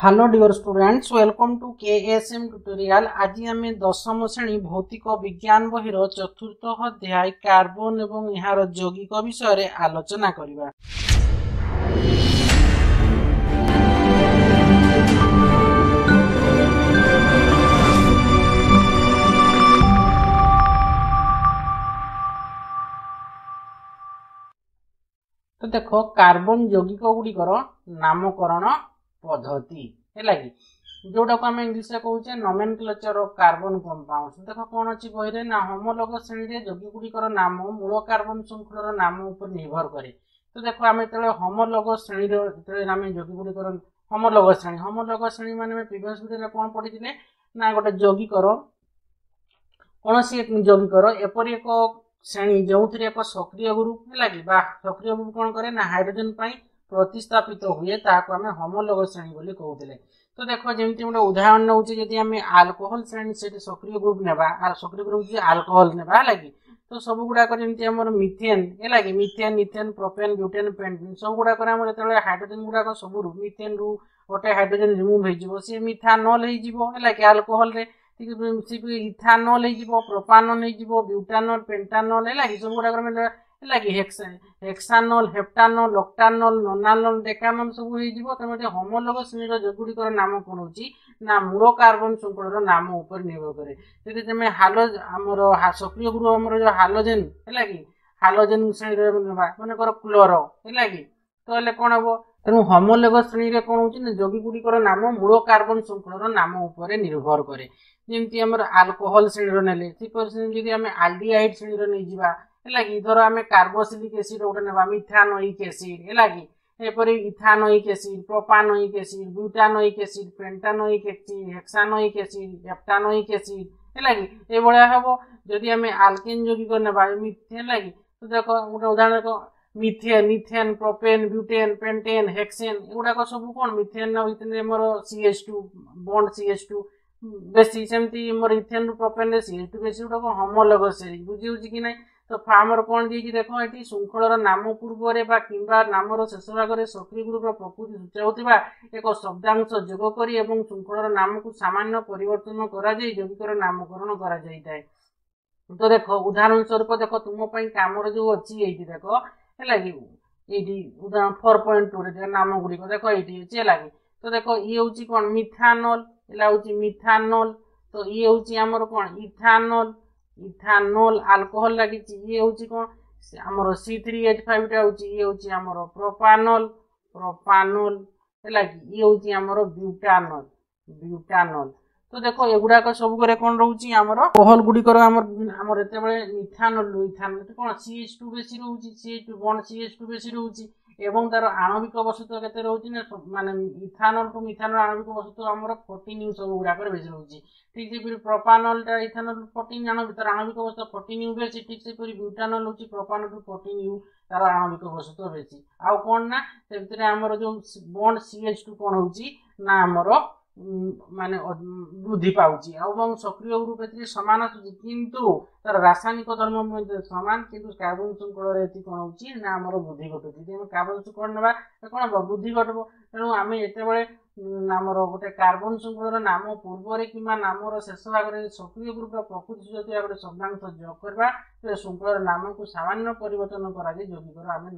Hello dear students welcome to KSM tutorial आज आम दशम श्रेणी भौतिक विज्ञान बहर चतुर्थ अध्याय कार्बन एवं यार जौगिक विषय आलोचना करने तो देख कार्बन यौगिक गुड़िकर नामकरण ପଦ୍ଧତି ହେଲା କି ଯେଉଁଟାକୁ ଆମେ ଇଂଲିଶରେ କହୁଛେ nomenclature of carbon compound ଦେଖ କ'ଣ ଅଛି ବହିରେ ନା ହୋମୋଲୋଗ ଶ୍ରେଣୀରେ ଯୋଗୀ ଗୁଡ଼ିକର ନାମ ମୂଳ କାର୍ବନ ଶୃଙ୍ଖଳର ନାମ ଉପରେ ନିର୍ଭର କରେ ତ ଦେଖ ଆମେ ଯେତେବେଳେ ହୋମୋଲୋଗ ଶ୍ରେଣୀର ଯେତେବେଳେ ଆମେ ଯୋଗୀ ଗୁଡ଼ିକର ହୋମୋଲୋଗ ଶ୍ରେଣୀ ହୋମୋଲୋଗ ଶ୍ରେଣୀ ମାନେ ଆମେ ପ୍ରିଭିୟସ୍ ଭିଡ଼ିଓରେ କ'ଣ ପଢ଼ିଥିଲେ ନା ଗୋଟେ ଯୌଗିକର କୌଣସି ଯୌଗିକର ଏପରି ଏକ ଶ୍ରେଣୀ ଯେଉଁଥିରେ ଏକ ସକ୍ରିୟ ଗ୍ରୁପ୍ ହେଲା କି ବା ସକ୍ରିୟ ଗ୍ରୁପ୍ କ'ଣ କରେ ନା ହାଇଡ୍ରୋଜେନ୍ ପାଇଁ প্রতিস্থাপিত হুয়ে তাহাকে আমি হোমোলোগ শ্রেণী বলে কৌলে তো দেখ যেমি গোটে উদাহরণ নেছে যদি আমি আলকোহল শ্রেণী সেটি সক্রিয় গ্রুপ নেবা আর সক্রিয় গ্রুপ যদি আলকোহল নেবা হল কি তো সবু গুড়াক যেমনি আমার মিথেন হল কি methane ethane propane butane pentane সব গুড়াকরে আমার যেতবে হাইড্রোজেন গুড়াক সবুর মিথেন রু গোটে হাইড্রোজেন রিমুভ হয়ে সি মিথানল হয়ে হল কি আলকোহলরে ইথানল হয়ে প্রোপানল হয়ে বিউটানল পেন্টানল হল কি সব গুড়াক ହେଲାକି ହେକ୍ସାନୋଲ ହେପ୍ଟାନୋଲ ଅକ୍ଟାନୋଲ ନୋନାନୋଲ ଡେକାନୋଲ ସବୁ ହେଇଯିବ ତେଣୁ ଏଠି ହୋମୋଲୋଗ ଶ୍ରେଣୀର ଯୋଗ ଗୁଡ଼ିକର ନାମ କ'ଣ ହେଉଛି ନା ମୂଳ କାର୍ବନ ଶୃଙ୍ଖଳର ନାମ ଉପରେ ନିର୍ଭର କରେ ଯଦି ତୁମେ ହାଲୋ ଆମର ସକ୍ରିୟ ଗୃହ ଆମର ଯେଉଁ ହାଲୋଜେନ୍ ହେଲା କି ହାଲୋଜେନ୍ ଶ୍ରେଣୀର ନେବା ମନେକର କ୍ଲୋର ହେଲା କି ତ ହେଲେ କ'ଣ ହେବ ତେଣୁ ହୋମୋଲୋଗ ଶ୍ରେଣୀରେ କ'ଣ ହେଉଛି ନା ଯୋଗୀ ଗୁଡ଼ିକର ନାମ ମୂଳ କାର୍ବନ ଶୃଙ୍ଖଳର ନାମ ଉପରେ ନିର୍ଭର କରେ ଯେମିତି ଆମର ଆଲକୋହଲ ଶ୍ରେଣୀର ନେଲେ ସେପରି ଯଦି ଆମେ ଆଲଡିହାଇଡ୍ ଶ୍ରେଣୀର ନେଇଯିବା ହେଲାକି ଧର ଆମେ କାର୍ବୋସିଲିକ୍ ଏସିଡ୍ ଗୋଟେ ନେବା ମିଥାନୋଇକ୍ ଏସିଡ୍ ହେଲାକି ଏପରି ethanoic acid propanoic acid butanoic acid pentanoic acid hexanoic acid heptanoic acid ହେଲାକି ଏଇଭଳିଆ ହେବ ଯଦି ଆମେ ଆଲକେନ୍ ଯୋଗିକ ନେବା ହେଲାକି ତ ଦେଖ ଗୋଟେ ଉଦାହରଣ ଦେଖ methane ethane propane butane pentane hexane ଏଗୁଡ଼ାକ ସବୁ କ'ଣ ମିଥେନ୍ ଆଉ ଇଥେନ୍ରେ ମୋର C H two bond C H two ବେଶୀ ସେମିତି ମୋର ଇଥେନ୍ରୁ ପ୍ରୋପେନ୍ରେ ସି ଏଚ୍ ଟୁ ବେଶୀ ଗୁଡ଼ାକ ହମୋଲୋଗ ସିରିଜ୍ ବୁଝି ହେଉଛି କି ନାହିଁ ଫାର୍ମର କ'ଣ ଦେଇଛି ଦେଖ ଏଠି ଶୃଙ୍ଖଳର ନାମ ପୂର୍ବରେ ବା କିମ୍ବା ନାମର ଶେଷ ଭାଗରେ ସକ୍ରିୟ ଗୁରୁର ପ୍ରକୃତି ସୂଚାଉଥିବା ଏକ ଶବ୍ଦାଂଶ ଯୋଗ କରି ଏବଂ ଶୃଙ୍ଖଳର ନାମକୁ ସାମାନ୍ୟ ପରିବର୍ତ୍ତନ କରାଯାଇ ଯୋଗୀଙ୍କର ନାମକରଣ କରାଯାଇଥାଏ ତ ଦେଖ ଉଦାହରଣ ସ୍ୱରୂପ ଦେଖ ତୁମ ପାଇଁ କାମର ଯୋଉ ଅଛି ଏଇଠି ଦେଖ ହେଲା କି ଏଇଠି ଉଦାହରଣ ଫୋର୍ ପଏଣ୍ଟ ଟୁରେ ନାମ ଗୁଡ଼ିକ ଦେଖ ଏଇଠି ଅଛି ହେଲା କି ତ ଦେଖ ଇଏ ହେଉଛି କ'ଣ ମିଥାନଲ ହେଲା ହେଉଛି ମିଥାନଲ ତ ଇଏ ହେଉଛି ଆମର କ'ଣ ଇଥାନଲ ଇଥାନୋଲ ଆଲକୋହଲ ଲାଗିଛି ଇଏ ହେଉଛି କ'ଣ ଆମର ସି ଥ୍ରୀ ଏଚ୍ ଫାଇଭ୍ଟା ହେଉଛି ଇଏ ହେଉଛି ଆମର ପ୍ରୋପାନୋଲ ପ୍ରୋପାନୋଲ ହେଲା କି ଇଏ ହେଉଛି ଆମର ବ୍ୟୁଟାନୋଲ ବ୍ୟୁଟାନୋଲ ତ ଦେଖ ଏଗୁଡ଼ାକ ସବୁରେ କ'ଣ ରହୁଛି ଆମର କହଲ ଗୁଡ଼ିକର ଆମର ଆମର ଯେତେବେଳେ ଇଥାନୋଲ ଇଥାନୋଲ କ'ଣ ସି ଏଚ୍ ଟୁ ବେଶୀ ରହୁଛି ସି ଏଚ୍ ଟୁ କ'ଣ ସି ଏଚ୍ ଟୁ ବେଶୀ ରହୁଛି ଏବଂ ତାର ଆଣବିକ ବଶତ୍ଵ କେତେ ରହୁଛି ନା ମାନେ ଇଥାନଲ୍କୁ ମିଥାନଲ୍ ଆଣବିକ ବଶତ୍ଵ ଆମର ଫୋର୍ଟିନ୍ ସବୁ ଗୁଡ଼ାକରେ ବେଶୀ ରହୁଛି ଠିକ୍ ସେହିପରି ପ୍ରପାନଲ୍ଟା ଇଥାନଲ୍ ଫୋର୍ଟିନ୍ ଆଣ ଭିତରେ ଆଣବିକ ବଶତ୍ଵ ଫୋର୍ଟିନ୍ ୟୁ ବେଶୀ ଠିକ୍ ସେହିପରି ବ୍ୟୁଟାନଲ୍ ହେଉଛି ପ୍ରପାନଲ୍ରୁ ଫୋର୍ଟିନ୍ ୟୁ ତାର ଆଣବିକ ବଶତ୍ଵ ବେଶୀ ଆଉ କ'ଣ ନା ସେ ଭିତରେ ଆମର ଯେଉଁ ବଣ୍ଡ ସି ଏଚ୍ ଟୁ କ'ଣ ହେଉଛି ନା ଆମର ମାନେ ବୃଦ୍ଧି ପାଉଛି ଆଉ ଏବଂ ସକ୍ରିୟ ଗ୍ରୁପ ଏଥିରେ ସମାନ ଆସୁଛି କିନ୍ତୁ ତାର ରାସାୟନିକ ଧର୍ମ ମଧ୍ୟ ସମାନ କିନ୍ତୁ କାର୍ବନ କୂଳରେ ଏଠି କ'ଣ ହେଉଛି ନା ଆମର ବୃଦ୍ଧି ଘଟୁଛି ଯଦି ଆମେ କାର୍ବନ କ'ଣ ନେବା କ'ଣ ହେବ ବୃଦ୍ଧି ଘଟିବ ତେଣୁ ଆମେ ଯେତେବେଳେ ଆମର ଗୋଟେ କାର୍ବନ ଶୃଙ୍ଖଳର ନାମ ପୂର୍ବରେ କିମ୍ବା ନାମର ଶେଷ ଭାଗରେ ସକ୍ରିୟ ଗ୍ରୁପ ପ୍ରକୃତି ଯଦି ଭାବରେ ଶବ୍ଦାଂଶ ଯୋଗ କରିବା ତେବେ ଶୃଙ୍ଖଳର ନାମକୁ ସାମାନ୍ୟ ପରିବର୍ତ୍ତନ କରାଯାଇ ଯୋଗୀକର ଆମେ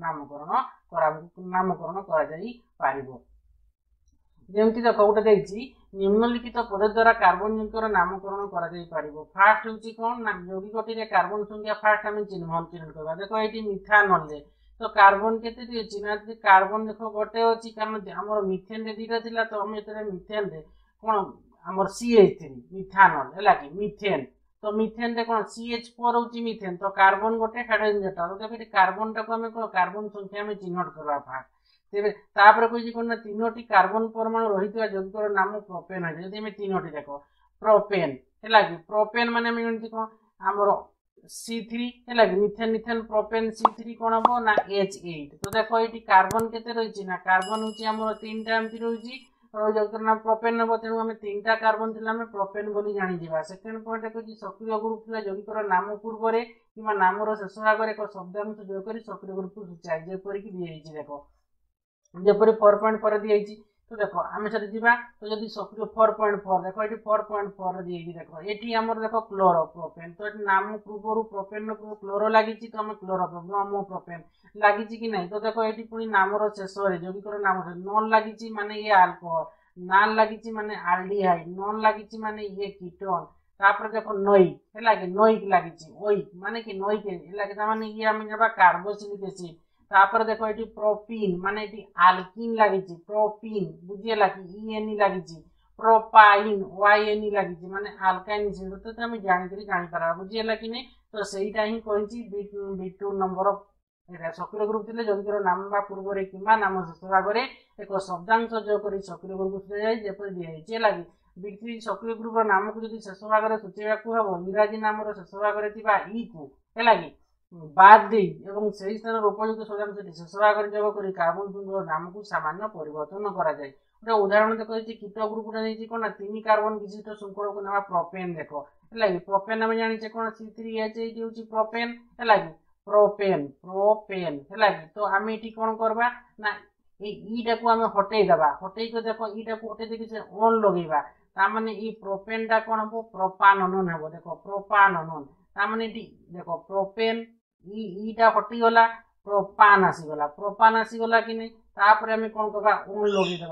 ନାମକରଣ କରା ନାମକରଣ କରାଯାଇପାରିବ ଯେମିତି ଦେଖ ଗୋଟେ ଦେଇଛି ନିମ୍ନଲିଖିତ ପଦ ଦ୍ୱାରା କାର୍ବନିକର ନାମକରଣ କରାଯାଇପାରିବ ଫାର୍ଷ୍ଟ ହେଉଛି କ'ଣ ନା ଯୌଗିକଟିରେ କାର୍ବନ ସଂଖ୍ୟା ଫାର୍ଷ୍ଟ ଆମେ ଚିହ୍ନ ଚିହ୍ନଟ କରିବା ଦେଖ ଏଇଠି ମିଥାନଲରେ ତ କାର୍ବନ କେତେଟି ଅଛି ନା ଯଦି କାର୍ବନ ଦେଖ ଗୋଟେ ଅଛି କାରଣ ଆମର ମିଥେନରେ ଦୁଇଟା ଥିଲା ତ ଆମେ ଏଥିରେ ମିଥେନରେ କ'ଣ ଆମର ସି ଏଚ୍ ଥ୍ରୀ ମିଥାନଲ ହେଲା କି ମିଥେନ୍ ତ ମିଥେନରେ କ'ଣ ସି ଏଚ୍ ଫୋର୍ ହେଉଛି ମିଥେନ୍ ତ କାର୍ବନ ଗୋଟେ ହାଇଡ୍ରୋଜେନ୍ ଯେଟା ତ ଦେଖ ଏଠି କାର୍ବନଟାକୁ ଆମେ କ'ଣ କାର୍ବନ ସଂଖ୍ୟା ଆମେ ଚିହ୍ନଟ କରିବା ଫାର୍ଷ୍ଟ ତେବେ ତାପରେ କହୁଛି କ'ଣ ନା ତିନୋଟି କାର୍ବନ ପରମାଣୁ ରହିଥିବା ଯୌଗର ନାମ ପ୍ରୋପେନ୍ ଅଛି ଯଦି ଆମେ ତିନୋଟି ଦେଖ ପ୍ରୋପେନ୍ ହେଲା କି ପ୍ରୋପେନ୍ ମାନେ ଆମେ କେମିତି କ'ଣ ଆମର ସି ଥ୍ରୀ ହେଲା କି methane methane propane C three କ'ଣ ହବ ନା ଏଚ୍ ଏଇଟ୍ ତ ଦେଖ ଏଇଠି କାର୍ବନ କେତେ ରହିଛି ନା କାର୍ବନ ହେଉଛି ଆମର ତିନିଟା ଏମିତି ରହୁଛି ଯୌଗର ନାମ ପ୍ରୋପେନ୍ ହବ ତେଣୁ ଆମେ ତିନିଟା କାର୍ବନ ଥିଲେ ଆମେ ପ୍ରୋପେନ୍ ବୋଲି ଜାଣିଯିବା ସେକେଣ୍ଡ ପଏଣ୍ଟ କହୁଛି ସକ୍ରିୟ ଗ୍ରୁପ ଥିବା ଯୌଗିକର ନାମ ପୂର୍ବରେ କିମ୍ବା ନାମର ଶେଷ ଭାଗରେ ଏକ ଶବ୍ଦାଂଶ ଯୋଗ କରି ସକ୍ରିୟ ଗ୍ରୁପକୁ ସୂଚାଇ ଯେପରିକି ଦିଆଯାଇଛି ଦେଖ ଯେପରି ଫୋର୍ ପଏଣ୍ଟ ଫୋର୍ ଦିଆଯାଇଛି ତ ଦେଖ ଆମେ ସେଠି ଯିବା ତ ଯଦି ଫୋର୍ ପଏଣ୍ଟ ଫୋର୍ ଦେଖ ଏଠି ଫୋର୍ ପଏଣ୍ଟ ଫୋର୍ ଦିଆଯାଇଛି ଦେଖ ଏଠି ଆମର ଦେଖ କ୍ଲୋରୋ ପ୍ରୋପେନ୍ ତ ଏଠି ନାମ ପୂର୍ବରୁ ପ୍ରୋପେନ୍ କ୍ଲୋରୋ ଲାଗିଛି ତ ଆମେ କ୍ଲୋରୋ ନମୋ ପ୍ରୋପେନ୍ ଲାଗିଛି କି ନାହିଁ ତ ଦେଖ ଏଠି ପୁଣି ନାମର ଶେଷରେ ଯୌଗିକର ନାମ ନନ୍ ଲାଗିଛି ମାନେ ଇଏ ଆଲକୋହଲ ନାନ୍ ଲାଗିଛି ମାନେ ଆଲଡିହାଇଡ୍ ନନ୍ ଲାଗିଛି ମାନେ ଇଏ କିଟନ୍ ତାପରେ ଦେଖ ନଈ ହେଲା କି ନଈକି ଲାଗିଛି ଓଇ ମାନେ କି ନଈକି ହେଲା କି ତାମାନେ ଇଏ ଆମେ ନେବା କାର୍ବୋସିଲିକ୍ ଏସିଡ୍ তাপরে দেখো এটি প্রোপিন মানে এটি আলকিন লাগিছে প্রোপিন বুঝিলা কি ইএনই লাগিছে প্রোপাইন ওয়াইএনই লাগিছে মানে আলকাইন তো আমি জাণিকি জাঁপারা বুঝিলা কি না তো সেইটা ହିଁ କହିଛି ବି ଟୁ ନମ୍ବର ଏଇଟା ସକ୍ରିୟ ଗ୍ରୁପ ଥିଲେ ଯଦିଙ୍କର ନାମ ବା ପୂର୍ବରେ କିମ୍ବା ନାମ ଶେଷ ଭାଗରେ ଏକ ଶବ୍ଦାଂଶ ଯୋଗ କରି ସକ୍ରିୟ ଗ୍ରୁପକୁ ସୂଚାଯାଇ ଯେପରି ଦିଆଯାଇଛି ହେଲା କି ବି ଥ୍ରୀ ସକ୍ରିୟ ଗ୍ରୁପର ନାମକୁ ଯଦି ଶେଷ ଭାଗରେ ସୂଚାଇବାକୁ ହେବ ଇଂରାଜୀ ନାମର ଶେଷ ଭାଗରେ ଥିବା ଇକୁ ହେଲା କି বাদ দেই এবং সেই স্থানের উপযুক্ত সোজাংশটি শেষরা করে যোগ করে কার্বন শৃঙ্খল নামকু সামান্য পরিবর্তন করা যায় ଗୋଟେ ଉଦାହରଣ ଦେଖ ହେଇଛି କୀଟ ଗ୍ରୁପଟା ନେଇଛି କ'ଣ ତିନି କାର୍ବନ ବିଶିଷ୍ଟ ଶୃଙ୍ଖଳକୁ ନେବା ପ୍ରପେନ୍ ଦେଖ ହେଲା କି ପ୍ରପେନ୍ ଆମେ ଜାଣିଛେ କ'ଣ ସି ଥ୍ରୀ ଏଚ୍ ଏଇଟି ହେଉଛି ପ୍ରପେନ୍ ହେଲା କି ପ୍ରପେନ୍ ପ୍ରପେନ୍ ହେଲା କି ତ ଆମେ ଏଠି କ'ଣ କରିବା ନା ଏଇ ଇଟାକୁ ଆମେ ହଟେଇ ଦେବା ହଟେଇକି ଦେଖ ଇଟାକୁ ହଟେଇ ଦେଇକି ସେ ଅନ୍ ଲଗେଇବା ତାମାନେ ଏଇ ପ୍ରପେନ୍ଟା କ'ଣ ହେବ ପ୍ରପାନନନ୍ ହେବ ଦେଖ ପ୍ରପାନନନ୍ ତାମାନେ ଏଠି ଦେଖ ପ୍ରପେନ୍ o la la propana, la propana, la propana, la propana, la propana, la propana, la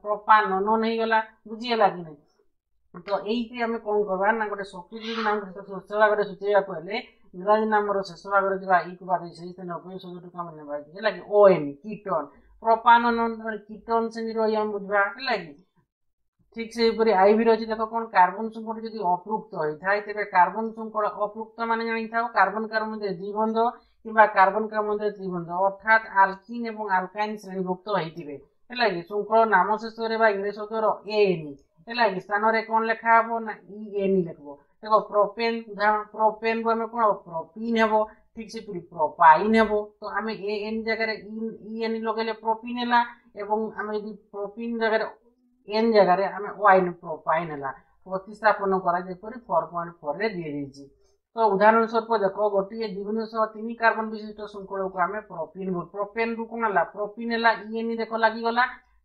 propana, la la propana, la propana, la ঠিক ସେହିପରି ଆଇଭି ରହିଛି ଦେଖ କ'ଣ କାର୍ବନ ଶୃଙ୍ଖଳ ଯଦି ଅପୃକ୍ତ ହୋଇଥାଏ ତେବେ କାର୍ବନ ଶୃଙ୍ଖଳ ଅପୃକ୍ତ ମାନେ ଜାଣିଥାଉ কার্বন কার মধ্যে দ্বিবন্ধ কিংবা কার্বন কার মধ্যে ত্রিবন্ধ অর্থাৎ আলকিন এবং আলকাইন শ্রেণীভুক্ত হয়েছে হলা কি শৃঙ্খল নাম শেষরে বা ইংরেজ শব্দর এএন হেলা e। কি স্থানরে কোন লেখা হব না ই এন লেখব দেখ প্রোপেন উদাহরণ প্রোপেন রু আমি কোণ প্রোপিন হব ঠিক সে পুরি প্রোপাইন হব তো আমি এএন e জায়গায় ই এন লগাইলে প্রোপিন হেলা এবং আমি যদি প্রোপিন জায়গায় ଏନ୍ ଜାଗାରେ ଆମେ ୱାଇନ୍ ପାଇନ୍ ହେଲା ପ୍ରତିସ୍ଥାପନ କରାଯାଇପରି ଫୋର୍ ପଏଣ୍ଟ ଫୋର୍ରେ ଦିଆଯାଇଛି ତ ଉଦାହରଣ ସ୍ୱରୂପ ଦେଖ ଗୋଟିଏ ବିଭିନ୍ନ ସହ ତିନି କାର୍ବନ ବିଶିଷ୍ଟ ଶୃଙ୍ଖଳକୁ ଆମେ ପ୍ରୋପିନ୍ ପ୍ରୋପେନ୍ରୁ କ'ଣ ହେଲା ପ୍ରୋପିନ୍ ହେଲା ଇଏନ୍ ଦେଖ ଲାଗିଗଲା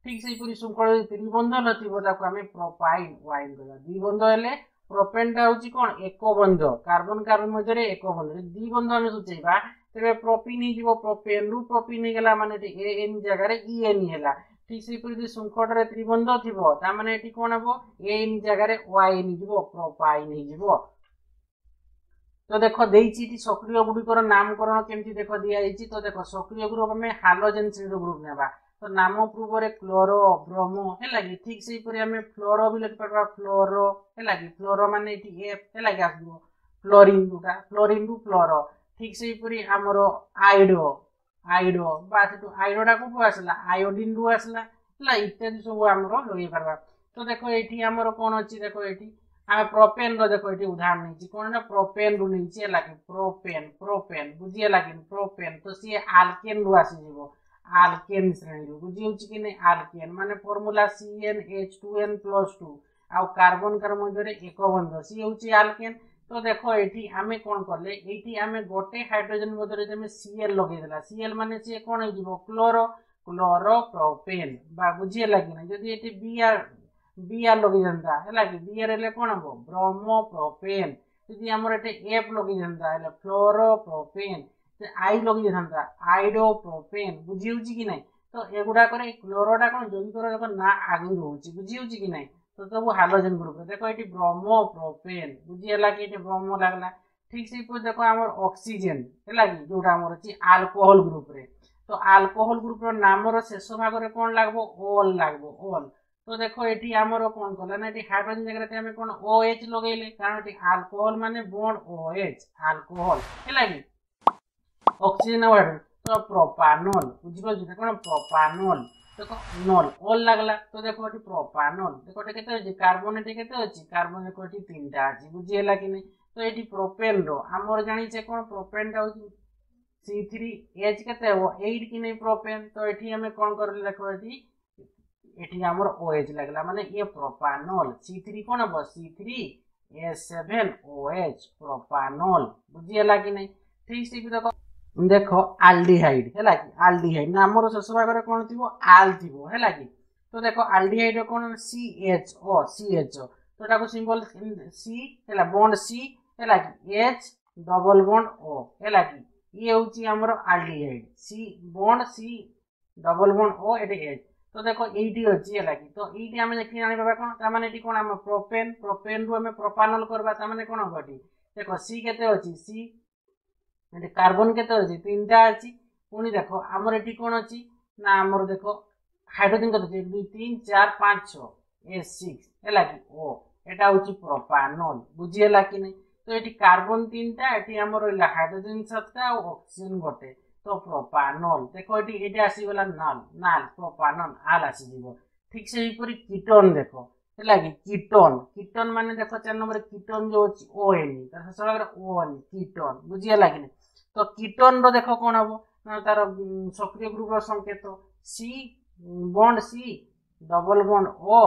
ଠିକ୍ ସେହିପରି ଶୃଙ୍ଖଳ ତିନି ବନ୍ଧ ନଥିବ ତାକୁ ଆମେ ପ୍ରୋପାଇନ୍ ୱାଇନ୍ କହିବା ଦୁଇ ବନ୍ଧ ହେଲେ ପ୍ରୋପେନ୍ଟା ହେଉଛି କ'ଣ ଏକ ବନ୍ଧ କାର୍ବନ କାର୍ବନ ମଧ୍ୟରେ ଏକ ବନ୍ଧ ଦୁଇ ବନ୍ଧ ଆମେ ସୂଚାଇବା ତେବେ ପ୍ରୋପିନ୍ ହେଇଯିବ ପ୍ରୋପେନ୍ରୁ ପ୍ରୋପିନ୍ ହେଇଗଲା ମାନେ ଏ ଏନ୍ ଜାଗାରେ ଇ ଏନ୍ ହେଲା ঠিক ସେହିପରି ଯଦି ଶୃଙ୍ଖଳରେ ତ୍ରିବନ୍ଧ ଥିବ ତାମାନେ ଏଠି କ'ଣ ହେବ ଏନ୍ ଜାଗାରେ ୱାଇନ୍ ହେଇଯିବ ପାଇନ୍ ହେଇଯିବ ତ ଦେଖ ଦେଇଛି ଏଠି ସକ୍ରିୟ ଗୁଡ଼ିକର ନାମକରଣ କେମିତି ଦେଖ ଦିଆଯାଇଛି ତ ଦେଖ ସକ୍ରିୟ ଗ୍ରୁପ୍ ଆମେ ହାଲୋଜେନ୍ ଶ୍ରେଣୀର ଗ୍ରୁପ୍ ନେବା ତ ନାମ ପୂର୍ବରେ କ୍ଲୋରୋ ବ୍ରମ ହେଲା କି ଠିକ୍ ସେହିପରି ଆମେ ଫ୍ଲୋରୋ ବି ଲେଖିପାରିବା ଫ୍ଲୋରୋ ହେଲା କି ଫ୍ଲୋରୋ ମାନେ ଏଠି ଏଫ୍ ହେଲା କି ଆସିବ ଫ୍ଲୋରିନ୍ ଯେଉଁଟା ଫ୍ଲୋରିନ୍ ରୁ ଫ୍ଲୋରୋ ଠିକ୍ ସେହିପରି ଆମର ଆଇଡୋ ଆଇଡ଼ ବା ସେଠୁ ଆଇଡ଼ଟା କେଉଁଠୁ ଆସିଲା ଆୟୋଡ଼ିନ୍ରୁ ଆସିଲା ହେଲା ଇତ୍ୟାଦି ସବୁ ଆମର ଲଗେଇ ପାରିବା ତ ଦେଖ ଏଇଠି ଆମର କ'ଣ ଅଛି ଦେଖ ଏଇଠି ଆମେ ପ୍ରୋପେନ୍ର ଦେଖ ଏଠି ଉଦାହରଣ ନେଇଛି କ'ଣ ନା ପ୍ରୋପେନ୍ରୁ ନେଇଛି ହେଲା କି ପ୍ରୋପେନ୍ ପ୍ରୋପେନ୍ ବୁଝି ହେଲା କି ପ୍ରୋପେନ୍ ତ ସିଏ ଆଲକେନ୍ରୁ ଆସିଯିବ ଆଲକେନ୍ ଶ୍ରେଣୀରୁ ବୁଝିହେଉଛି କି ନାହିଁ ଆଲକେନ୍ ମାନେ formula C N H two N plus two ଆଉ କାର୍ବନ୍ କାର୍ ମଧ୍ୟରେ ଏକ ବନ୍ଧ ସିଏ ହେଉଛି ଆଲକେନ୍ তো ଦେଖ ଏଠି ଆମେ କ'ଣ କଲେ ଏଇଠି ଆମେ ଗୋଟେ ହାଇଡ୍ରୋଜେନ୍ ବଦଳରେ ଆମେ ସିଏଲ୍ ଲଗେଇଦେଲା ସିଏଲ୍ ମାନେ ସିଏ କ'ଣ ହେଇଯିବ କ୍ଲୋରୋ କ୍ଲୋରୋ ପ୍ରୋପେନ୍ ବା ବୁଝିହେଲା କି ନା ଯଦି ଏଠି ବିଆର୍ ବିଆର୍ ଲଗେଇଥାନ୍ତା ହେଲା କି ବିଆର୍ ହେଲେ କ'ଣ ହେବ ବ୍ରହ୍ମ ପ୍ରୋପେନ୍ ଯଦି ଆମର ଏଠି ଏଫ୍ ଲଗେଇଥାନ୍ତା ହେଲେ ଫ୍ଲୋରୋ ପ୍ରୋପେନ୍ ଆଇ ଲଗେଇଥାନ୍ତା ଆଇଡୋ ପ୍ରୋପେନ୍ ବୁଝି ହେଉଛି କି ନାହିଁ ତ ଏଗୁଡ଼ାକରେ କ୍ଲୋରୋଟା କ'ଣ ଜୈବିକର ଏକ ନାଁ ଆଗରୁ ରହୁଛି ବୁଝି ହେଉଛି କି ନାହିଁ ତ ସବୁ ହାଲୋଜେନ୍ ଗ୍ରୁପ୍ ଦେଖ ଏଠି ବ୍ରହ୍ମ ପ୍ରପେନ୍ ବୁଝିହେଲା କି ଏଠି ବ୍ରହ୍ମ ଲାଗିଲା ଠିକ୍ ସେହିପରି ଦେଖ ଆମର ଅକ୍ସିଜେନ୍ ହେଲା କି ଯେଉଁଟା ଆମର ଅଛି ଆଲକୋହଲ୍ ଗ୍ରୁପ୍ରେ ତ ଆଲକୋହଲ୍ ଗ୍ରୁପ୍ର ନାମର ଶେଷ ଭାଗରେ କ'ଣ ଲାଗିବ ଓଲ୍ ଲାଗିବ ଓଲ୍ ତ ଦେଖ ଏଠି ଆମର କ'ଣ କଲା ନା ଏଠି ହାଇଡ୍ରୋଜେନ୍ ଜାଗାରେ ଆମେ କ'ଣ ଓ ଏଚ୍ ଲଗେଇଲେ କାରଣ ଏଠି ଆଲକୋହଲ୍ ମାନେ ବଣ୍ଡ ଓ ଏଚ୍ ଆଲକୋହଲ୍ ହେଲା କି ଅକ୍ସିଜେନ୍ ଆଉ ହାଇଡ୍ରୋଜେନ୍ ତ ପ୍ରପାନଲ୍ ବୁଝିପାରୁଛୁ କ'ଣ ପ୍ରପାନଲ୍ দেখো ନଲ୍ ଅଲ୍ ଲାଗିଲା ତ ଦେଖ ଏଠି ପ୍ରପାନଲ୍ ଦେଖ ଏଠି କେତେ ଅଛି କାର୍ବନ୍ ଏଠି କେତେ ଅଛି କାର୍ବନ୍ ଦେଖ ଏଠି ତିନିଟା ଅଛି ବୁଝିହେଲା କି ନାହିଁ ତ ଏଠି ପ୍ରୋପେନ୍ର ଆମର ଜାଣିଛେ କ'ଣ ପ୍ରୋପେନ୍ଟା ହେଉଛି ସି ଥ୍ରୀ ଏଚ୍ କେତେ ହେବ ଏଇଟ୍ କି ନାହିଁ ପ୍ରୋପେନ୍ ତ ଏଠି ଆମେ କ'ଣ କରିଲେ ଦେଖ ଏଠି ଏଠି ଆମର ଓ ଏଚ୍ ଲାଗିଲା ମାନେ ଇଏ ପ୍ରପାନଲ୍ ସି ଥ୍ରୀ କ'ଣ ହେବ C three A seven O H propanol ବୁଝିହେଲା କି ନାହିଁ ଠିକ୍ ସେ ବି ଦେଖ ଦେଖ ଆଲଡିହାଇଡ୍ ହେଲା କି ଆଲଡିହାଇଡ୍ ଆମର ଶେଷ ଭାଗରେ କ'ଣ ଥିବ ଆଲ୍ ଥିବ ହେଲା କି ତ ଦେଖ ଆଲଡିହାଇଡ୍ର କ'ଣ C H O C H O ତ ଏଟାକୁ ସିମ୍ବଲ୍ ସି ହେଲା ବଣ୍ଡ ସି ହେଲା କି ଏଚ୍ ଡବଲ୍ ବଣ୍ଡ ଓ ହେଲା କି ଇଏ ହେଉଛି ଆମର aldehyde C bond C double bond O ଏଠି ଏଚ୍ ତ ଦେଖ ଏଇଠି ଅଛି ହେଲା କି ତ ଏଇଠି ଆମେ ଦେଖି ଆଣିପାରିବା କ'ଣ ତାମାନେ ଏଠି କ'ଣ ଆମ ପ୍ରୋପେନ୍ ପ୍ରୋପେନ୍ରୁ ଆମେ ପ୍ରପାନଲ୍ କରିବା ତାମାନେ କ'ଣ ହେବ ଏଠି ଦେଖ ସି କେତେ ଅଛି ସି ଏଠି କାର୍ବନ୍ କେତେ ଅଛି ତିନିଟା ଅଛି ପୁଣି ଦେଖ ଆମର ଏଠି କ'ଣ ଅଛି ନା ଆମର ଦେଖ ହାଇଡ୍ରୋଜନ୍ କେତେ ଅଛି ଦୁଇ ତିନି ଚାରି ପାଞ୍ଚ ଛଅ ଏ ସିକ୍ସ ହେଲା କି ଓ এটা হচ্ছে প্রোপানল বুঝিলা কি নাই তো এটি কার্বন তিনটা এটি আমার রইলা হাইড্রোজেন সাতটা আর অক্সিজেন গোটে তো প্রোপানল দেখো এটি এটা আসিগলা নাল নাল প্রোপানল আল আসিযোগ ঠিক সেইপরি কিটন দেখো ହେଲା କି କିଟନ କିଟନ ମାନେ ଦେଖ ଚାରି ନମ୍ବର କିଟନ ଯୋଉ ଅଛି ଓ ଏନ୍ ତା ଶେଷ ଭାଗରେ ଓ ଏନ୍ କିଟନ ବୁଝିହେଲା କି ନାହିଁ ତ କିଟୋନର ଦେଖ କ'ଣ ହେବ ତାର ସକ୍ରିୟ ଗ୍ରୁପର ସଂକେତ C bond C double bond O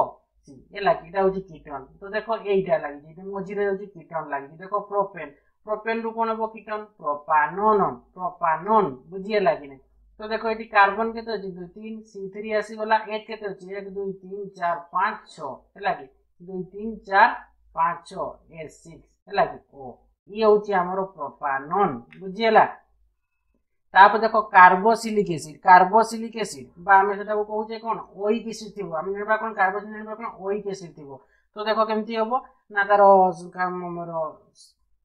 C ହେଲା କି ଏଇଟା ହେଉଛି କିଟନ ତ ଦେଖ ଏଇଟା ଲାଗିଛି ଏଇଟା ମଝିରେ ହେଉଛି କିଟନ ଲାଗିଛି ଦେଖ ପ୍ରୋପେନ୍ ପ୍ରୋପେନ୍ରୁ କ'ଣ ହେବ କିଟନ ପ୍ରପାନନ ପ୍ରପାନନ ବୁଝିହେଲା କି ନାହିଁ ତ ଦେଖ ଏଠି କାର୍ବନ କେତେ ଅଛି ଦୁଇ ତିନି ସି ଥ୍ରୀ ଆସିଗଲା ଏକ କେତେ ଅଛି ଏକ ଦୁଇ ତିନି ଚାରି ପାଞ୍ଚ ଛଅ ହେଲା କି ଦୁଇ ତିନି ଚାରି ପାଞ୍ଚ ଛଅ ଏ ସିକ୍ସ ହେଲା କି ଓ ଇଏ ହେଉଛି ଆମର ପ୍ରପାନନ୍ ବୁଝିହେଲା ତାପରେ ଦେଖ କାର୍ବୋସିଲିକ୍ ଏସିଡ୍ କାର୍ବୋସିଲିକ୍ ଏସିଡ୍ ବା ଆମେ ସେଟାକୁ କହୁଛେ କ'ଣ ଓଇକ୍ ଏସିଡ୍ ଥିବ ଆମେ ଜାଣିବା କ'ଣ କାର୍ବୋସିଲିକ୍ ଜାଣିବା କ'ଣ ଓଇକ୍ ଏସିଡ୍ ଥିବ ତ ଦେଖ କେମିତି ହେବ ନା ତାର ଆମର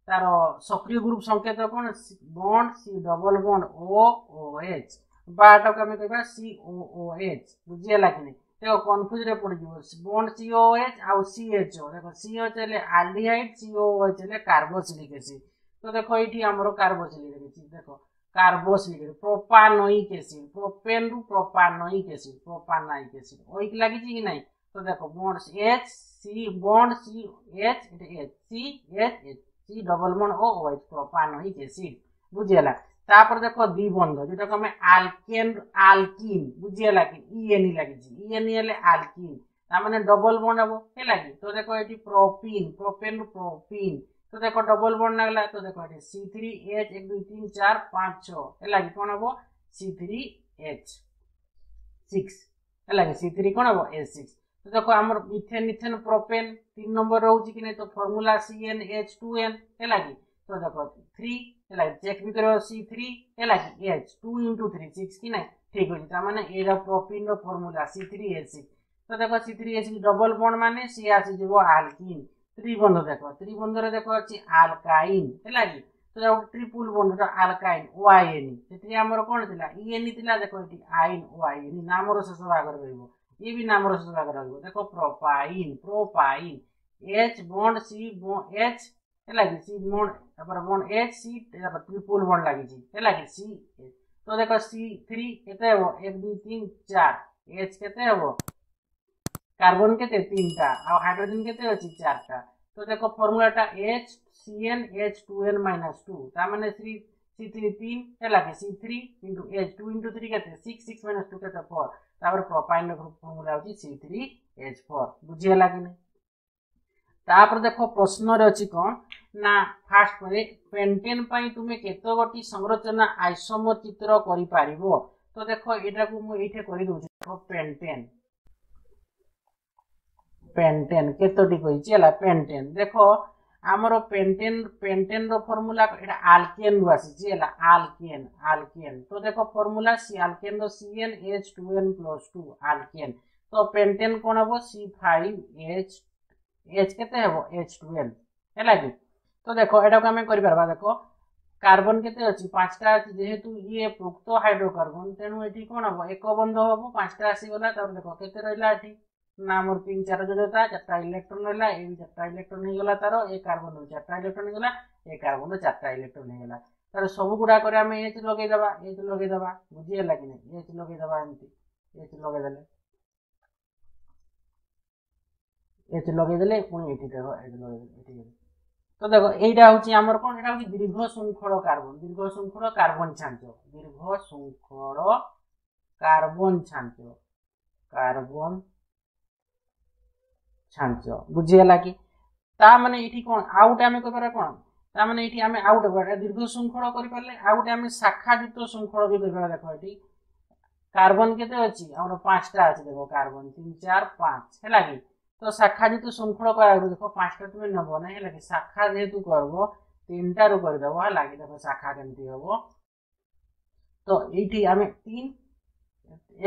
ତାର ସକ୍ରିୟ ଗ୍ରୁପ୍ ସଂକେତ କ'ଣ bond C double bond O O H ବା ଏଟାକୁ ଆମେ କହିବା ସି ଓ ଓ ଏଚ୍ ବୁଝିହେଲା କି ନାହିଁ দেখো কনফিউজনে পড়ে যাব বন্ড সিওএইচ আউ সিএচও দেখো সিওএচ হলে আলডিহাইড সিওএইচ হলে কার্বোসিলিক অ্যাসিড তো দেখো এইটি আমার কার্বোসিলিক অ্যাসিড দেখো carboxylic acid propanoic acid propane রু প্রোপানোইক অ্যাসিড প্রোপানাইক অ্যাসিড ওইক লাগিছে কি নাই তো দেখো bond H C bond C H এটা H C H H C double bond O O H propanoic acid বুঝিলা ତାପରେ ଦେଖ ଦ୍ୱିବନ୍ଧ ଯୋଉଟାକୁ ଆମେ ଆଲକେନ୍ ଆଲକିନ୍ ବୁଝିହେଲା କି ଇଏନି ଲାଗିଛି ଇଏନି ହେଲେ ଆଲକିନ୍ ତାମାନେ ଡବଲ ବଣ୍ଡ ହବ ହେଲା କି ତ ଦେଖ ଏଠି ପ୍ରୋପିନ୍ ପ୍ରୋପେନ୍ ପ୍ରୋପିନ୍ ତ ଦେଖ ଡବଲ ବଣ୍ଡ ଲାଗିଲା ତ ଦେଖ ଏଠି ସି ଥ୍ରୀ ଏଚ୍ ଏକ ଦୁଇ ତିନି ଚାରି ପାଞ୍ଚ ଛଅ ହେଲା କି କ'ଣ ହବ ସି ଥ୍ରୀ ଏଚ୍ ସିକ୍ସ ହେଲା କି ସି ଥ୍ରୀ କ'ଣ ହବ ଏ ସିକ୍ସ ତ ଦେଖ ଆମର ମିଥେନ୍ ମିଥେନ୍ ପ୍ରୋପେନ୍ ତିନି ନମ୍ବର ରହୁଛି କି ନାହିଁ ତ formula C N H two N ହେଲା କି ତ ଦେଖ ଥ୍ରୀ ହେଲା ଚେକ୍ ବି କରିବ ସି ଥ୍ରୀ ହେଲା କି H two into three six କି ନାହିଁ ଠିକ୍ ଅଛି ତାମାନେ ଏଇଟା ପ୍ରୋପିନ୍ର formula C three H six ତ ଦେଖ C three H double bond ମାନେ ସିଏ ଆସିଯିବ ଆଲକିନ୍ ତ୍ରିବନ୍ଧ ଦେଖ ତ୍ରିବନ୍ଧରେ ଦେଖ ଅଛି ଆଲ୍କାଇନ୍ ହେଲା କି ତ ଟ୍ରିପୁଲ୍ ବଣ୍ଡର ଆଲ୍କାଇନ୍ ଆଲକାଇନ୍ ୱାଏନ୍ ସେଥିରେ ଆମର କ'ଣ ଥିଲା ଇଏନ୍ ଥିଲା ଦେଖ ଏଠି ଆଇନ୍ ୱାଏନ୍ ନାମର ଶେଷ ଭାଗରେ ରହିବ ଇଏ ବି ନାମର ଶେଷ ଭାଗରେ ରହିବ ଦେଖ propyne propyne H bond C H ହେଲା କି ସି ବଣ୍ଡ ତାପରେ ବଣ୍ଡ ଏଚ୍ ସି ତାପରେ ଟ୍ରିପଲ୍ ବଣ୍ଡ ଲାଗିଛି ହେଲା କି ସି তো দেখো সি থ্রি কেতে হব এক দুই তিন চার এইচ কেতে হব কার্বন কেতে তিনটা আর হাইড্রোজেন কেতে হচ্ছে চারটা তো দেখো ফর্মুলাটা H C N H two N minus two তার মানে সি সি থ্রি তিন ହେଲା কি C three into H two into three কেতে সিক্স সিক্স মাইনাস টু কেতে ফোর তারপরে প্রোপাইন গ্রুপ ফর্মুলা হচ্ছে সি থ্রি এইচ ফোর বুঝি ହେଲା କି ନାହିଁ তাপরে দেখো প্রশ্নরে অছি কম না ফার্স্ট করে পেন্টেন পাই তুমি কত গোটি সংরচনা আইসম চিত্র করি পারিব তো দেখো এটাকু মু এইটা করে দউছি দেখো পেন্টেন পেন্টেন কতটি কইছি হেলা পেন্টেন দেখো আমার পেন্টেন পেন্টেন র ফর্মুলা এটা আলকেন রু আসিছি হেলা আলকেন আলকেন তো দেখো ফর্মুলা সি আলকেন র সিএন এইচ2n 2 আলকেন তো পেন্টেন কোন হবো সি5 এইচ ଏଚ୍ କେତେ ହେବ ଏଚ୍ ଟୁଏଲ୍ଭ ହେଲା କି ତ ଦେଖ ଏଟାକୁ ଆମେ କରିପାରିବା ଦେଖ কার্বন কেতে অছি পাঁচটা আছে যেহেতু ইয়ে প্রুক্ত হাইড্রোকার্বন তেণু এটি কোণ হব এক বন্ধ হব পাঁচটা আসিগলা তারপরে দেখ কেতে রহিলা এটি না আমার তিন চার যোজতা চারটা ইলেকট্রন রহিলা এই চারটা ইলেকট্রন হইগলা তার এ কার্বন চারটা ইলেকট্রন হইগলা এ কার্বন চারটা ইলেকট্রন হইগলা তার সবু গুড়াকরে আমি এইচ লগাই দেবা এইচ লগাই দেবা বুঝি হেলা কি না এইচ লগাই দেবা এমতি এইচ লগাই দেলে ଏଠି ଲଗେଇଦେଲେ ପୁଣି ଏଠି ଦେଖ ଏଠି ଲଗେଇଦେଲେ ଏଠି ଦେଲେ ତ ଦେଖ ଏଇଟା ହେଉଛି ଆମର କ'ଣ ଏଇଟା ହେଉଛି ଦୀର୍ଘ ଶୃଙ୍ଖଳ କାର୍ବନ ଦୀର୍ଘ ଶୃଙ୍ଖଳ କାର୍ବନ ଛାଞ୍ଚ ଦୀର୍ଘ ଶୃଙ୍ଖଳ କାର୍ବନ ଛାଞ୍ଚ କାର୍ବନ ଛାଞ୍ଚ ବୁଝିଗଲା କି ତା ମାନେ ଏଠି କ'ଣ ଆଉ ଗୋଟେ ଆମେ କହିପାରିବା କ'ଣ ତା ମାନେ ଏଠି ଆମେ ଆଉ ଗୋଟେ ଦୀର୍ଘ ଶୃଙ୍ଖଳ କରିପାରିଲେ ଆଉ ଗୋଟେ ଆମେ ଶାଖାଯୁକ୍ତ ଶୃଙ୍ଖଳ ବି କରିପାରିବା ଦେଖ ଏଠି কার্বন কেতে অছি আমার পাঁচটা আছে দেখো কার্বন তিন চার পাঁচ হল কি তো শাখা যেহেতু শৃঙ্খল করা দেখো পাঁচটা তুমি নেব না হলে কি শাখা যেহেতু করব তিনটারু করিদেব হল কি দেখো শাখা কেমতি হব তো এইটি আমি তিন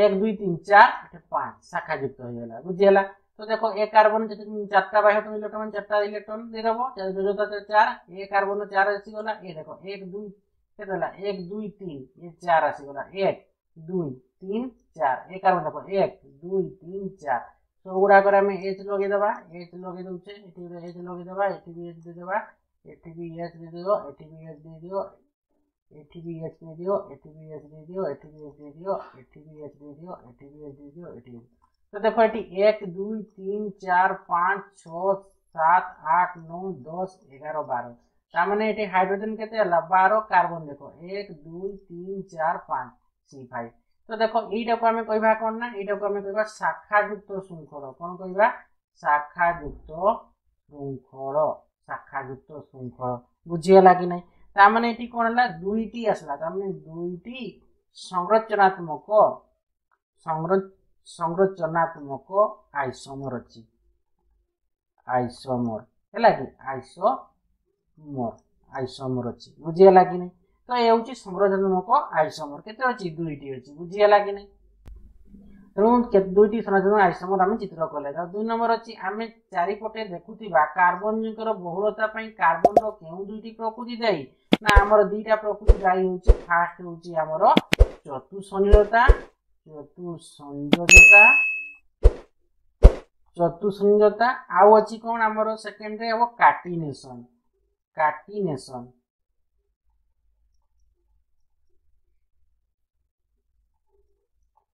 এক দুই তিন চার এটা পাঁচ শাখা যুক্ত হয়ে গেল বুঝিলা তো দেখো এ কার্বন যদি তুমি চারটা বাহ্য তুমি ইলেকট্রন চারটা ইলেকট্রন দিয়ে দেবো যোজতাতে চার এ কার্বন চার আসিগলা এ দেখো এক দুই কেতলা এক দুই তিন এ চার আসিগলা এক দুই তিন চার এ কার্বন দেখো এক দুই তিন চার ସବୁଗୁଡ଼ାକରେ ଆମେ ଏଚ୍ ଲଗେଇଦେବା ଏଚ୍ ଲଗେଇ ଦେଉଛେ ଏଠି ବି ଏଚ୍ ଲଗେଇଦେବା ଏଠି ବି ଏଚ୍ ଦେଇଦେବା ଏଠି ବି ଏଚ୍ ଦେଇଦିଅ ଏଠି ବି ଏଚ୍ ଦେଇଦିଅ ଏଠି ବି ଏଚ୍ ଦେଇଦିଅ ଏଠି ବି ଏଚ୍ ଦେଇଦିଅ ଏଠି ବି ଏଚ୍ ଦେଇଦିଅ ଏଠି ବି ଏଚ୍ ଦେଇଦିଅ ଏଠି ବି ଏଚ୍ ଦେଇଦିଅ ଏଠି তো দেখো এটি এক দুই তিন চার পাঁচ ছ সাত আট নৌ দশ এগারো বারো তার মানে এটি হাইড্রোজেন কেতে হল বারো কার্বন দেখো এক দুই তিন চার পাঁচ সি ফাইভ તો ଦେଖ ଏଇଟାକୁ ଆମେ କହିବା କ'ଣ ନା ଏଇଟାକୁ ଆମେ କହିବା ଶାଖାଯୁକ୍ତ ଶୃଙ୍ଖଳ କ'ଣ କହିବା ଶାଖାଯୁକ୍ତ ଶୃଙ୍ଖଳ ଶାଖାଯୁକ୍ତ ଶୃଙ୍ଖଳ ବୁଝିଗଲା କି ନାହିଁ ତାମାନେ ଏଠି କ'ଣ ହେଲା ଦୁଇଟି ଆସିଲା ତାମାନେ ଦୁଇଟି ସଂରଚନାତ୍ମକ ସଂରଚନାତ୍ମକ ଆଇସମର ଅଛି ଆଇସମର ହେଲା କି ଆଇସମର ଆଇସମର ଅଛି ବୁଝିଗଲା କି ନାହିଁ ତ ଏ ହେଉଛି ସଂରଚନାତ୍ମକ ଆଇସୋମର କେତେ ଅଛି ଦୁଇଟି ଅଛି ବୁଝିଗଲା କି ନାହିଁ ତେଣୁ ଦୁଇଟି ସଂରଚନା ଆଇସୋମର ଆମେ ଚିତ୍ର କଲେ ଦୁଇ ନମ୍ବର ଅଛି ଆମେ ଚାରିପଟେ ଦେଖୁଥିବା କାର୍ବନିକର ବହୁଳତା ପାଇଁ କାର୍ବନର କେଉଁ ଦୁଇଟି ପ୍ରକୃତି ଦାୟୀ ନା ଆମର ଦୁଇଟା ପ୍ରକୃତି ଦାୟୀ ହେଉଛି ଫାର୍ଷ୍ଟ ହେଉଛି ଆମର ଚତୁସଂଯୋତା ଚତୁସଂଯୋତା ଚତୁସଂଯୋତା ଆଉ ଅଛି କ'ଣ ଆମର ସେକେଣ୍ଡରେ ହେବ କାଟିନେସନ୍ କାଟିନେସନ୍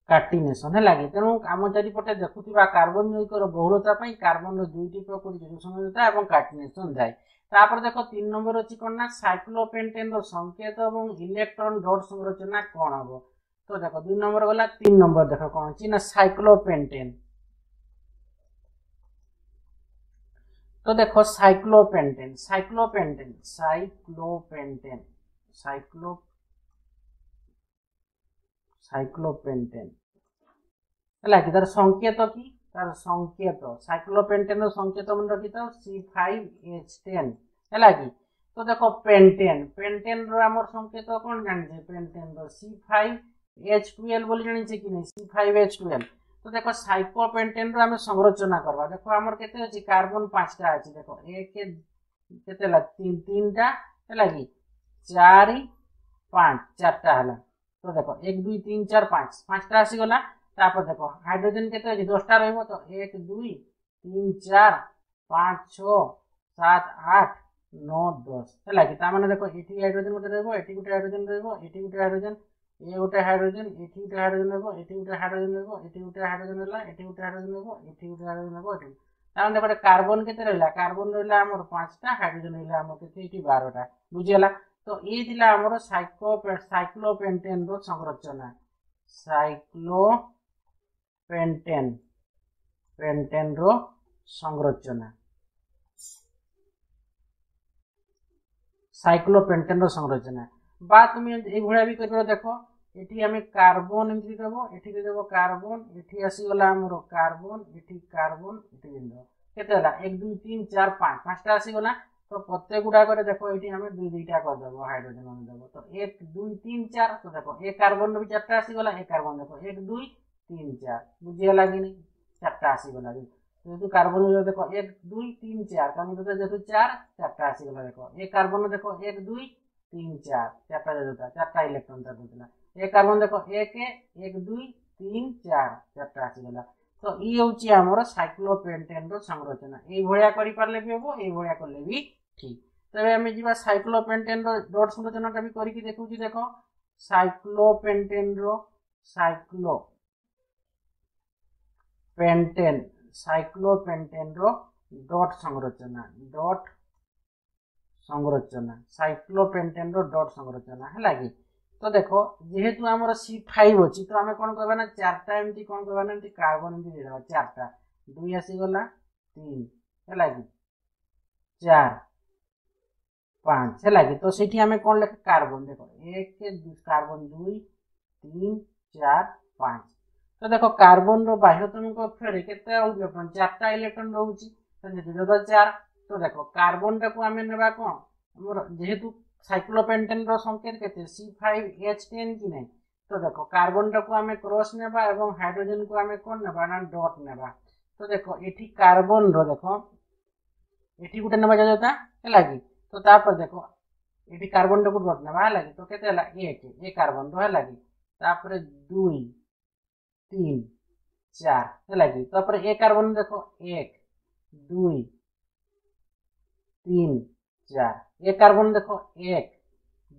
କାର୍ଟିନେସନ୍ ହେଲାକି ତେଣୁ ଆମ ଚାରିପଟେ ଦେଖୁଥିବା କାର୍ବନ ଯୌଗିକର ବହୁଳତା ପାଇଁ କାର୍ବନର ଦୁଇଟି ପ୍ରକୃତି ଯୋଗସଂଯୋଗତା ଏବଂ କାର୍ଟିନେସନ୍ ଥାଏ ତାପରେ ଦେଖ ତିନି ନମ୍ବର ଅଛି କ'ଣ ନା ସାଇକ୍ଲୋପେଣ୍ଟେନ୍ର ସଂକେତ ଏବଂ ଇଲେକ୍ଟ୍ରନ ଡଟ୍ ସଂରଚନା କ'ଣ ହେବ ତ ଦେଖ ଦୁଇ ନମ୍ବର ଗଲା ତିନି ନମ୍ବର ଦେଖ କ'ଣ ଅଛି ନା ସାଇକ୍ଲୋପେଣ୍ଟେନ୍ ତ ଦେଖ ସାଇକ୍ଲୋପେଣ୍ଟେନ୍ ସାଇକ୍ଲୋପେଣ୍ଟେନ୍ ସାଇକ୍ଲୋପେଣ୍ଟେନ୍ ସାଇକ୍ଲୋ ସାଇକ୍ଲୋପେଣ୍ଟେନ୍ ହେଲା କି ତାର ସଂକେତ କି ତାର ସଂକେତ ସାଇକ୍ଲୋପେଣ୍ଟେନର ସଂକେତ ମନେ ରଖିଥାଉ ସି ଫାଇଭ୍ ଏଚ୍ ଟେନ୍ ହେଲା କି তো দেখো পেন্টেন পেন্টেন র আমার সংকেত কোন জানিছে পেন্টেন র সি ফাইভ এইচ টুয়েলভ বলে জানিছে কি না সি ফাইভ এইচ টুয়েলভ তো দেখো সাইকো পেন্টেন র আমি সংরচনা করবা দেখো আমার কেতে আছে কার্বন পাঁচটা আছে দেখো এক কেতে হল তিন তিনটা হল কি চারি পাঁচ চারটা হল তো দেখো এক দুই তিন চার পাঁচ পাঁচটা আসিগলা তারপর দেখো হাইড্রোজেন কে তো দশটা রইব তো এক দুই তিন চার পাঁচ ছ সাত আট ন দশ ହେଲା କି ତାମାନେ ଦେଖ ଏଠି ହାଇଡ୍ରୋଜେନ୍ ଗୋଟେ ରହିବ ଏଠି ଗୋଟେ ହାଇଡ୍ରୋଜେନ୍ ରହିବ ଏଠି ଗୋଟେ ହାଇଡ୍ରୋଜେନ୍ ଏ ଗୋଟେ ହାଇଡ୍ରୋଜେନ୍ ଏଠି ଗୋଟେ ହାଇଡ୍ରୋଜେନ୍ ରହିବ ଏଠି ଗୋଟେ ହାଇଡ୍ରୋଜେନ୍ ରହିବ ଏଠି ଗୋଟେ ହାଇଡ୍ରୋଜେନ୍ ରହିଲା ଏଠି ଗୋଟେ ହାଇଡ୍ରୋଜେନ୍ ରହିବ ଏଠି ଗୋଟେ ହାଇଡ୍ରୋଜେନ୍ ରହିବ ଏଠି ତାମାନେ ଦେଖ ଗୋଟେ କାର୍ବନ୍ କେତେ ରହିଲା କାର୍ବନ୍ ରହିଲା ଆମର ପାଞ୍ଚଟା ହାଇଡ୍ରୋଜେନ୍ ରହିଲା ଆମର କେତେ ଏଠି ବାରଟା ବୁଝିଗଲା ତ ଇଏ ଥିଲା ଆମର ସାଇକ୍ଲୋ ସାଇକ୍ଲୋପେଣ୍ଟେନ୍ର ସଂରଚନା ସାଇକ୍ଲୋ ପେଣ୍ଟେନ୍ ପେଣ୍ଟେନ୍ର ସଂରଚନା ସାଇକ୍ଲୋପେଣ୍ଟେନ୍ର ସଂରଚନା বা তুমি এইভাবে বি করে দেখ এটি আমি কার্বন এমনি দেব এটি দেব কার্বন এটি আসিগলা আমার কার্বন এটি কার্বন এটি দেব কেতে হল এক দুই তিন চার পাঁচ পাঁচটা আসিগলা তো প্রত্যেক গুড়াকরে দেখ এটি আমি দুই দুইটা করেদেব হাইড্রোজেন আমি দেব তো এক দুই তিন চার তো দেখ এ কার্বন বি চারটা আসিগলা এ কার্বন দেখ এক দুই তিন চার বুঝিয়া লাগেনি চারটা আসি গেল যেহেতু কার্বন দেখো এক দুই তিন চার কারণ এটা যেহেতু চার চারটা আসি গেল দেখো এ কার্বন দেখো এক দুই তিন চার চারটা যেহেতু চারটা ইলেকট্রন তার বুঝলা এ কার্বন দেখো এক এক দুই তিন চার চারটা আসি গেল তো ই হচ্ছে আমার সাইক্লোপেন্টেনর সংরচনা এইভাবে করে পারলে বি হব এইভাবে করলে বি ঠিক তবে আমি যা সাইক্লোপেন্টেনর ডট সংরচনাটা বি করিকি দেখুছি দেখো সাইক্লোপেন্টেনর সাইক্লো ಪೆಂಟೆನ್ ସାଇକ୍ଲୋପେଣ୍ଟେନର ଡଟ୍ ସଂରଚନା ଡଟ୍ ସଂରଚନା ସାଇକ୍ଲୋପେଣ୍ଟେନର ଡଟ୍ ସଂରଚନା ହେଲା କି ତ ଦେଖ ଯେହେତୁ ଆମର ସି ଫାଇଭ୍ ଅଛି ତ ଆମେ କ'ଣ କହିବା ନା ଚାରିଟା ଏମିତି କ'ଣ କହିବା ନା ଏମିତି କାର୍ବନ ଏମିତି ଦେଇଦେବା ଚାରିଟା ଦୁଇ ଆସିଗଲା ତିନି ହେଲା କି ଚାର ପାଞ୍ଚ ହେଲା କି ତ ସେଇଠି ଆମେ କ'ଣ ଲେଖା କାର୍ବନ ଦେଖ ଏକ କାର୍ବନ ଦୁଇ ତିନି ଚାର ପାଞ୍ଚ ତ ଦେଖ କାର୍ବନର ବାହ୍ୟତମ କକ୍ଷରେ କେତେ ଇଲେକ୍ଟ୍ରନ ଚାରିଟା ଇଲେକ୍ଟ୍ରନ ରହୁଛି ତ ଦୁଇ ଚାର ତ ଦେଖ କାର୍ବନଟାକୁ ଆମେ ନେବା କ'ଣ ଆମର ଯେହେତୁ ସାଇକ୍ଲୋପେଣ୍ଟେନର ସଂକେତ କେତେ ସି ଫାଇଭ୍ ଏଚ୍ ଟେନ୍ କି ନାହିଁ ତ ଦେଖ କାର୍ବନଟାକୁ ଆମେ କ୍ରସ୍ ନେବା ଏବଂ ହାଇଡ଼୍ରୋଜେନ୍କୁ ଆମେ କ'ଣ ନେବା ନା ଡଟ୍ ନେବା ତ ଦେଖ ଏଠି କାର୍ବନର ଦେଖ ଏଠି ଗୋଟେ ନେବା ଯାଉତା ହେଲା କି ତ ତାପରେ ଦେଖ ଏଠି କାର୍ବନଟାକୁ ଡଟ୍ ନେବା ହେଲା କି ତ କେତେ ହେଲା ଏକ ଏ କାର୍ବନର ହେଲା କି ତାପରେ ଦୁଇ তিন চার ହେଲା କି ତାପରେ ଏ କାର୍ବନ ଦେଖ ଏକ ଦୁଇ ତିନ ଚାର ଏ କାର୍ବନ ଦେଖ ଏକ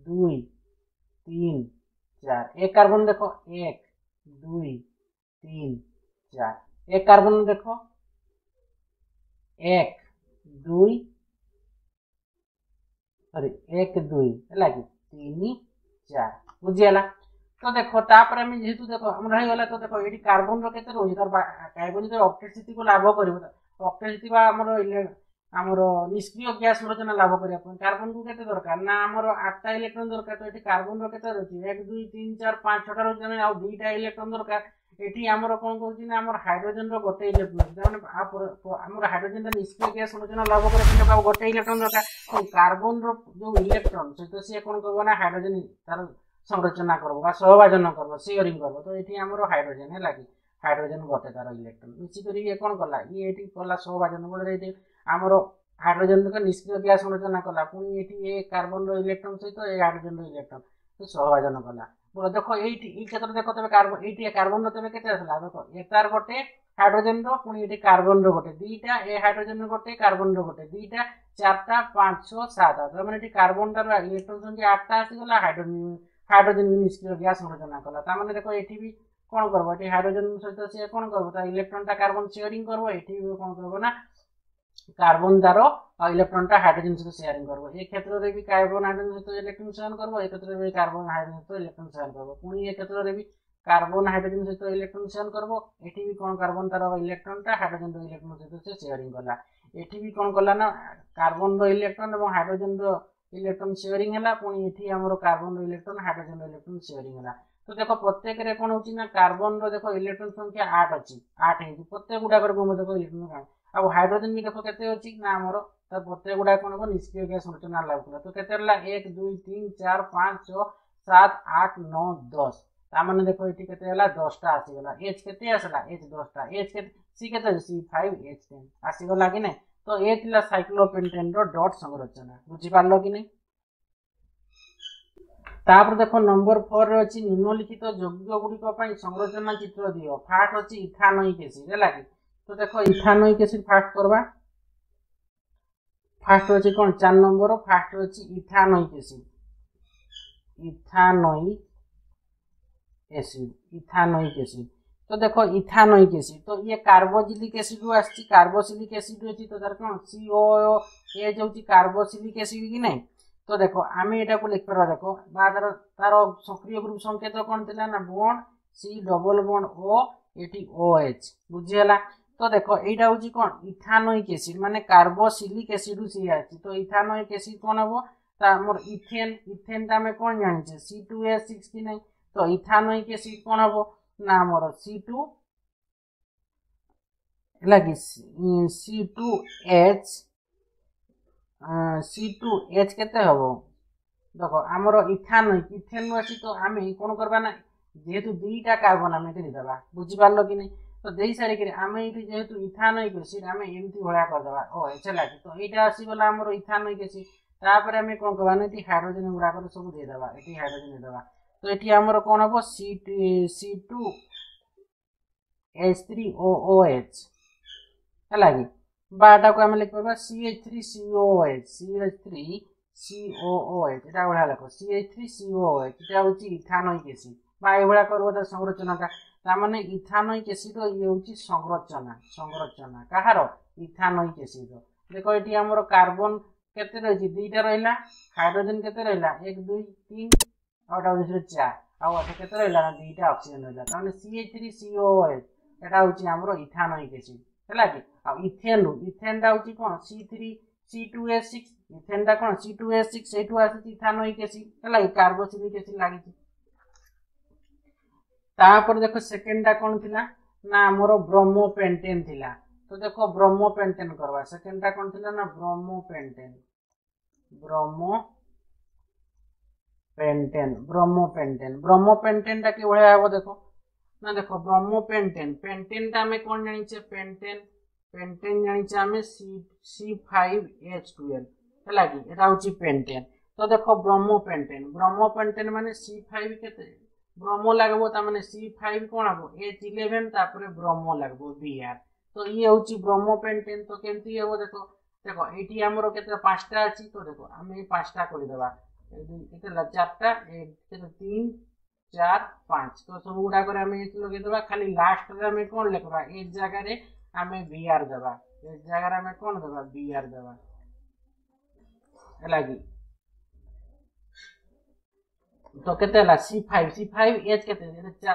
ଦୁଇ তিন চার এ কার্বন দেখো এক দুই তিন চার এ কার্বন দেখো এক দুই সরি এক দুই ହେଲା କି ତିନି ଚାର ବୁଝିଗଲା ତ ଦେଖ ତାପରେ ଆମେ ଯେହେତୁ ଦେଖ ଆମର ହେଇଗଲା ତ ଦେଖ ଏଠି କାର୍ବନର କେତେ ରହୁଛି ତାର କାର୍ବନ ଯେତେବେଳେ ଅକ୍ଟେଟ ଲାଭ କରିବ ଅକ୍ଟେଟ ସ୍ଥିତି ବା ଆମର ଆମର ନିଷ୍କ୍ରିୟ ଗ୍ୟାସ ରଚନା ଲାଭ କରିବା ପାଇଁ କାର୍ବନକୁ କେତେ ଦରକାର ନା ଆମର ଆଠଟା ଇଲେକ୍ଟ୍ରନ ଦରକାର ତ ଏଠି କାର୍ବନର କେତେ ରହୁଛି ଏକ ଦୁଇ ତିନି ଚାରି ପାଞ୍ଚ ଛଅଟା ରହୁଛି ଆମେ ଆଉ ଦୁଇଟା ଇଲେକ୍ଟ୍ରନ ଦରକାର ଏଠି ଆମର କ'ଣ କହୁଛି ନା ଆମର ହାଇଡ୍ରୋଜେନର ଗୋଟେ ଇଲେକ୍ଟ୍ରନ ତାମାନେ ଆମର ହାଇଡ୍ରୋଜେନର ନିଷ୍କ୍ରିୟ ଗ୍ୟାସ ରଚନା ଲାଭ କରିବା ଆଉ ଗୋଟେ ଇଲେକ୍ଟ୍ରନ ଦରକାର କାର୍ବନର ଯୋଉ ଇଲେକ୍ଟ୍ରନ ସହିତ ସିଏ କ'ଣ କରିବ ନା ହାଇଡ୍ରୋଜେନ ତାର संरचना करब बा सहभाजन करब सेयरिंग करब तो ये आम हाइड्रोजेन है कि हाइड्रोजेन गटे तार इलेक्ट्रोन मिसिक ये कौन कला ये कला सहभाजन बड़े आमर हाइड्रोजेन निष्क्रिय ग्यास संरचना कला पुणी ये ए कार्बन इलेक्ट्रोन सहित ए हाइड्रोजेन इलेक्ट्रोन तो सहभाजन कला बोल देख ये क्षेत्र देख तेज कार्बन ये कार्बन तेज कैसे आसला देख एटार गोटे हाइड्रोजेन पुणी ये कार्बन रोटे दुईटा ए हाइड्रोजेन गोटे कार्बन रोटे दुईटा चार्टा पाँच छः सात मैंने कार्बन टार इलेक्ट्रोन संख्या आठटा आसगला हाइड्रोजेन হাইড্রোজেন ବି গ্যাস ଗ୍ୟାସ୍ ଘୋଷଣା କଲା ତା ମାନେ ଦେଖ ଏଠି করব এটি হাইড্রোজেন ଏଠି সে ସହିତ করব କ'ଣ ইলেকট্রনটা কার্বন শেয়ারিং করব এটি କରିବ ଏଠି ବି କ'ଣ কার্বন দ্বারা ইলেকট্রনটা হাইড্রোজেন সাথে শেয়ারিং করব এই ক্ষেত্রে বি কার্বন হাইড্রোজেন সাথে ইলেকট্রন শেয়ার করব এই ক্ষেত্রে বি কার্বন হাইড্রোজেন সাথে ইলেকট্রন শেয়ার করব পুনি এই ক্ষেত্রে বি কার্বন হাইড্রোজেন সাথে ইলেকট্রন শেয়ার করব এটি বি কোন কার্বন তার ইলেকট্রনটা হাইড্রোজেন ইলেকট্রন সহ শেয়ারিং কলা এটি বি কোন কলা না কার্বন ইলেকট্রন এবং হাইড্রোজেন ইলেকট্রন ସେୟରିଂ ହେଲା ପୁଣି ଏଠି ଆମର କାର୍ବନର ଇଲେକ୍ଟ୍ରନ୍ ହାଇଡ୍ରୋଜେନର ଇଲେକ୍ଟ୍ରନ୍ ସେୟରିଂ ହେଲା ତ ଦେଖ ପ୍ରତ୍ୟେକରେ କ'ଣ ହେଉଛି ନା କାର୍ବନର ଦେଖ ଇଲେକ୍ଟ୍ରନ୍ ସଂଖ୍ୟା ଆଠ ଅଛି ଆଠ ହେଇଛି ପ୍ରତ୍ୟେକ ଗୁଡ଼ାକରେ କ'ଣ ଦେଖ ଇଲେକ୍ଟ୍ରନ୍ ଆଉ ହାଇଡ୍ରୋଜେନ୍ ବି ଦେଖ କେତେ ଅଛି ନା ଆମର ତା ପ୍ରତ୍ୟେକ ଗୁଡ଼ାକ କ'ଣ ହେବ ନିଷ୍କ୍ରିୟ ଗ୍ୟାସ୍ ସଂରଚନା ଲାଗୁଥିଲା ତ କେତେ ହେଲା ଏକ ଦୁଇ ତିନି ଚାରି ପାଞ୍ଚ ଛଅ ସାତ ଆଠ ନଅ ଦଶ ତାମାନେ ଦେଖ ଏଠି କେତେ ହେଲା ଦଶଟା ଆସିଗଲା ଏଚ୍ କେତେ ଆସିଲା ଏଚ୍ ଦଶଟା ଏଚ୍ କେତେ ସି କେତେ ସି ଫାଇଭ ଏଚ୍ ଟେନ୍ ଆସିଗଲା କି ନାହିଁ ତ ଏ ଥିଲା ସାଇକ୍ଲୋପେଣ୍ଟେନର ଡଟ୍ ସଂରଚନା ବୁଝିପାରିଲ କି ନାହିଁ ତାପରେ ଦେଖ ନମ୍ବର ଫୋର୍ରେ ଅଛି ନିମ୍ନଲିଖିତ ଯୋଗ୍ୟ ଗୁଡ଼ିକ ପାଇଁ ସଂରଚନା ଚିତ୍ର ଦିଅ ଫାଷ୍ଟ ଅଛି ଇଥାନଇ କେସିଡ଼ ହେଲା କି ତ ଦେଖ ଇଥାନଇ କେସିଡ଼ ଫାଷ୍ଟ କରିବା ଫାଷ୍ଟ ଅଛି କ'ଣ ଚାରି ନମ୍ବର ଫାଷ୍ଟ ଅଛି ଇଥାନଇ କେସିଡ଼ ଇଥାନଇ ଏସିଡ଼ ଇଥାନଇ तो দেখো इथानोइक एसिड तो ये कार्बोजिलिक एसिड आसी कार्बोसिलिक एसिड अच्छी तो तार कौन सीओ ए जो कार्बोसिलिक एसिड कि ना तो देखो आम यहाँ को लिखिपर देखो तार तार सक्रिय ग्रुप संकेत कौन थी ना बण सी डबल बण ओ ये ओ एच बुझीगला तो देख यहाँ हूँ कौन इथानोइक एसिड मानने कार्बोसिलिक एसिड सी आसी तो इथानोइक एसिड कौन हम मोर इथेन इथेन आम कौन जाने सी टू ए सिक्स कि ना तो इथानोइक एसिड कौन हम Namora C2. Like C2 H. C2 H केते हो? देखो आमरो इथान इथेन अछि तो आमे कोन करबा ना जेतु दुईटा कार्बन आमे दे देबा बुझि पालो कि नै तो देई सारे कि आमे इथि जेतु इथान अछि से आमे एमति भळा कर देबा ओ एच लागि तो एटा आसी बोला आमरो इथान अछि तापर आमे कोन करबा ना ती हाइड्रोजन गुडा कर सब दे देबा एटी हाइड्रोजन दे देबा ତ ଏଠି ଆମର କ'ଣ ହେବ C C two H three O O H ହେଲା କି ବା ଏଟାକୁ ଆମେ ଲେଖିପାରିବା C H three C O H C H three C O O H ଏଟା ଭଳିଆ ଲେଖ C H three C O H ଏଟା ହେଉଛି ଇଥାନୋଇକ୍ ଏସିଡ୍ ବା ଏଇଭଳିଆ କରିବ ତା ସଂରଚନାଟା ତାମାନେ ଇଥାନୋଇକ୍ ଏସିଡ୍ର ଇଏ ହେଉଛି ସଂରଚନା ସଂରଚନା କାହାର ଇଥାନୋଇକ୍ ଏସିଡ୍ର ଦେଖ ଏଠି ଆମର କାର୍ବନ କେତେ ରହିଛି ଦୁଇଟା ରହିଲା ହାଇଡ୍ରୋଜେନ୍ କେତେ ରହିଲା ଏକ ଦୁଇ ତିନି ଆଉ ଭିତରେ ଚା ଆଉ ଏଠା କେତେ ରହିଲା ନା ଦୁଇଟା ଅକ୍ସିଜେନ୍ ରହିଲା ତାହେଲେ C A three C O H ଏଟା ହେଉଛି ଆମର ଇଥାନ ଏସିଡ୍ ହେଲା କି ଆଉ ଇଥେନରୁ ଇଥେନଟା ହେଉଛି କ'ଣ C three C two A six ଇଥେନଟା କ'ଣ ସି ଟୁ ଏ ସିକ୍ସ ସେଇଠୁ ଆସିଛି ଇଥାନ ଏସିଡ୍ ହେଲା କି କାର୍ବୋସିଲିକ ଏସିଡ୍ ଲାଗିଛି ତାପରେ ଦେଖ ସେକେଣ୍ଡଟା କ'ଣ ଥିଲା ନା ଆମର ବ୍ରହ୍ମ ପେଣ୍ଟେନ୍ ଥିଲା ତ ଦେଖ ବ୍ରହ୍ମ ପେଣ୍ଟେନ୍ କରିବା ସେକେଣ୍ଡଟା କ'ଣ ଥିଲା ନା bromo pentane bromo pentane bromo pentane bromo pentane टा कि भाया हे देखो ना देखो ब्रह्मो पेंटेन पेंटेन टा आम कौन जानी पेंटेन पेंटेन जानी आम C C five H twelve है कि यहाँ हूँ पेंटेन তো দেখো ব্রহ্ম পেন্টেন ব্রহ্ম পেন্টেন মানে সি ফাইভ কেতে ব্রহ্ম লাগবো তার মানে সি ফাইভ কোণ হব এইচ ইলেভেন তারপরে ব্রহ্ম লাগবো বি আর তো ইয়ে হচ্ছে ব্রহ্ম পেন্টেন তো কেমতি হব দেখো দেখো এটি আমার কেতে পাঁচটা আছে তো দেখো আমি পাঁচটা করে দেবা एक चार्टा एक तीन चार पाँच तो सब गुड़ाक आम लगे खाली लास्ट आम कौन लिखवा एक जगार आम भी आर देवा एक जगार आम कौन देवा भी आर देवा है कि तो केते हला C5 C5 एज केते एटा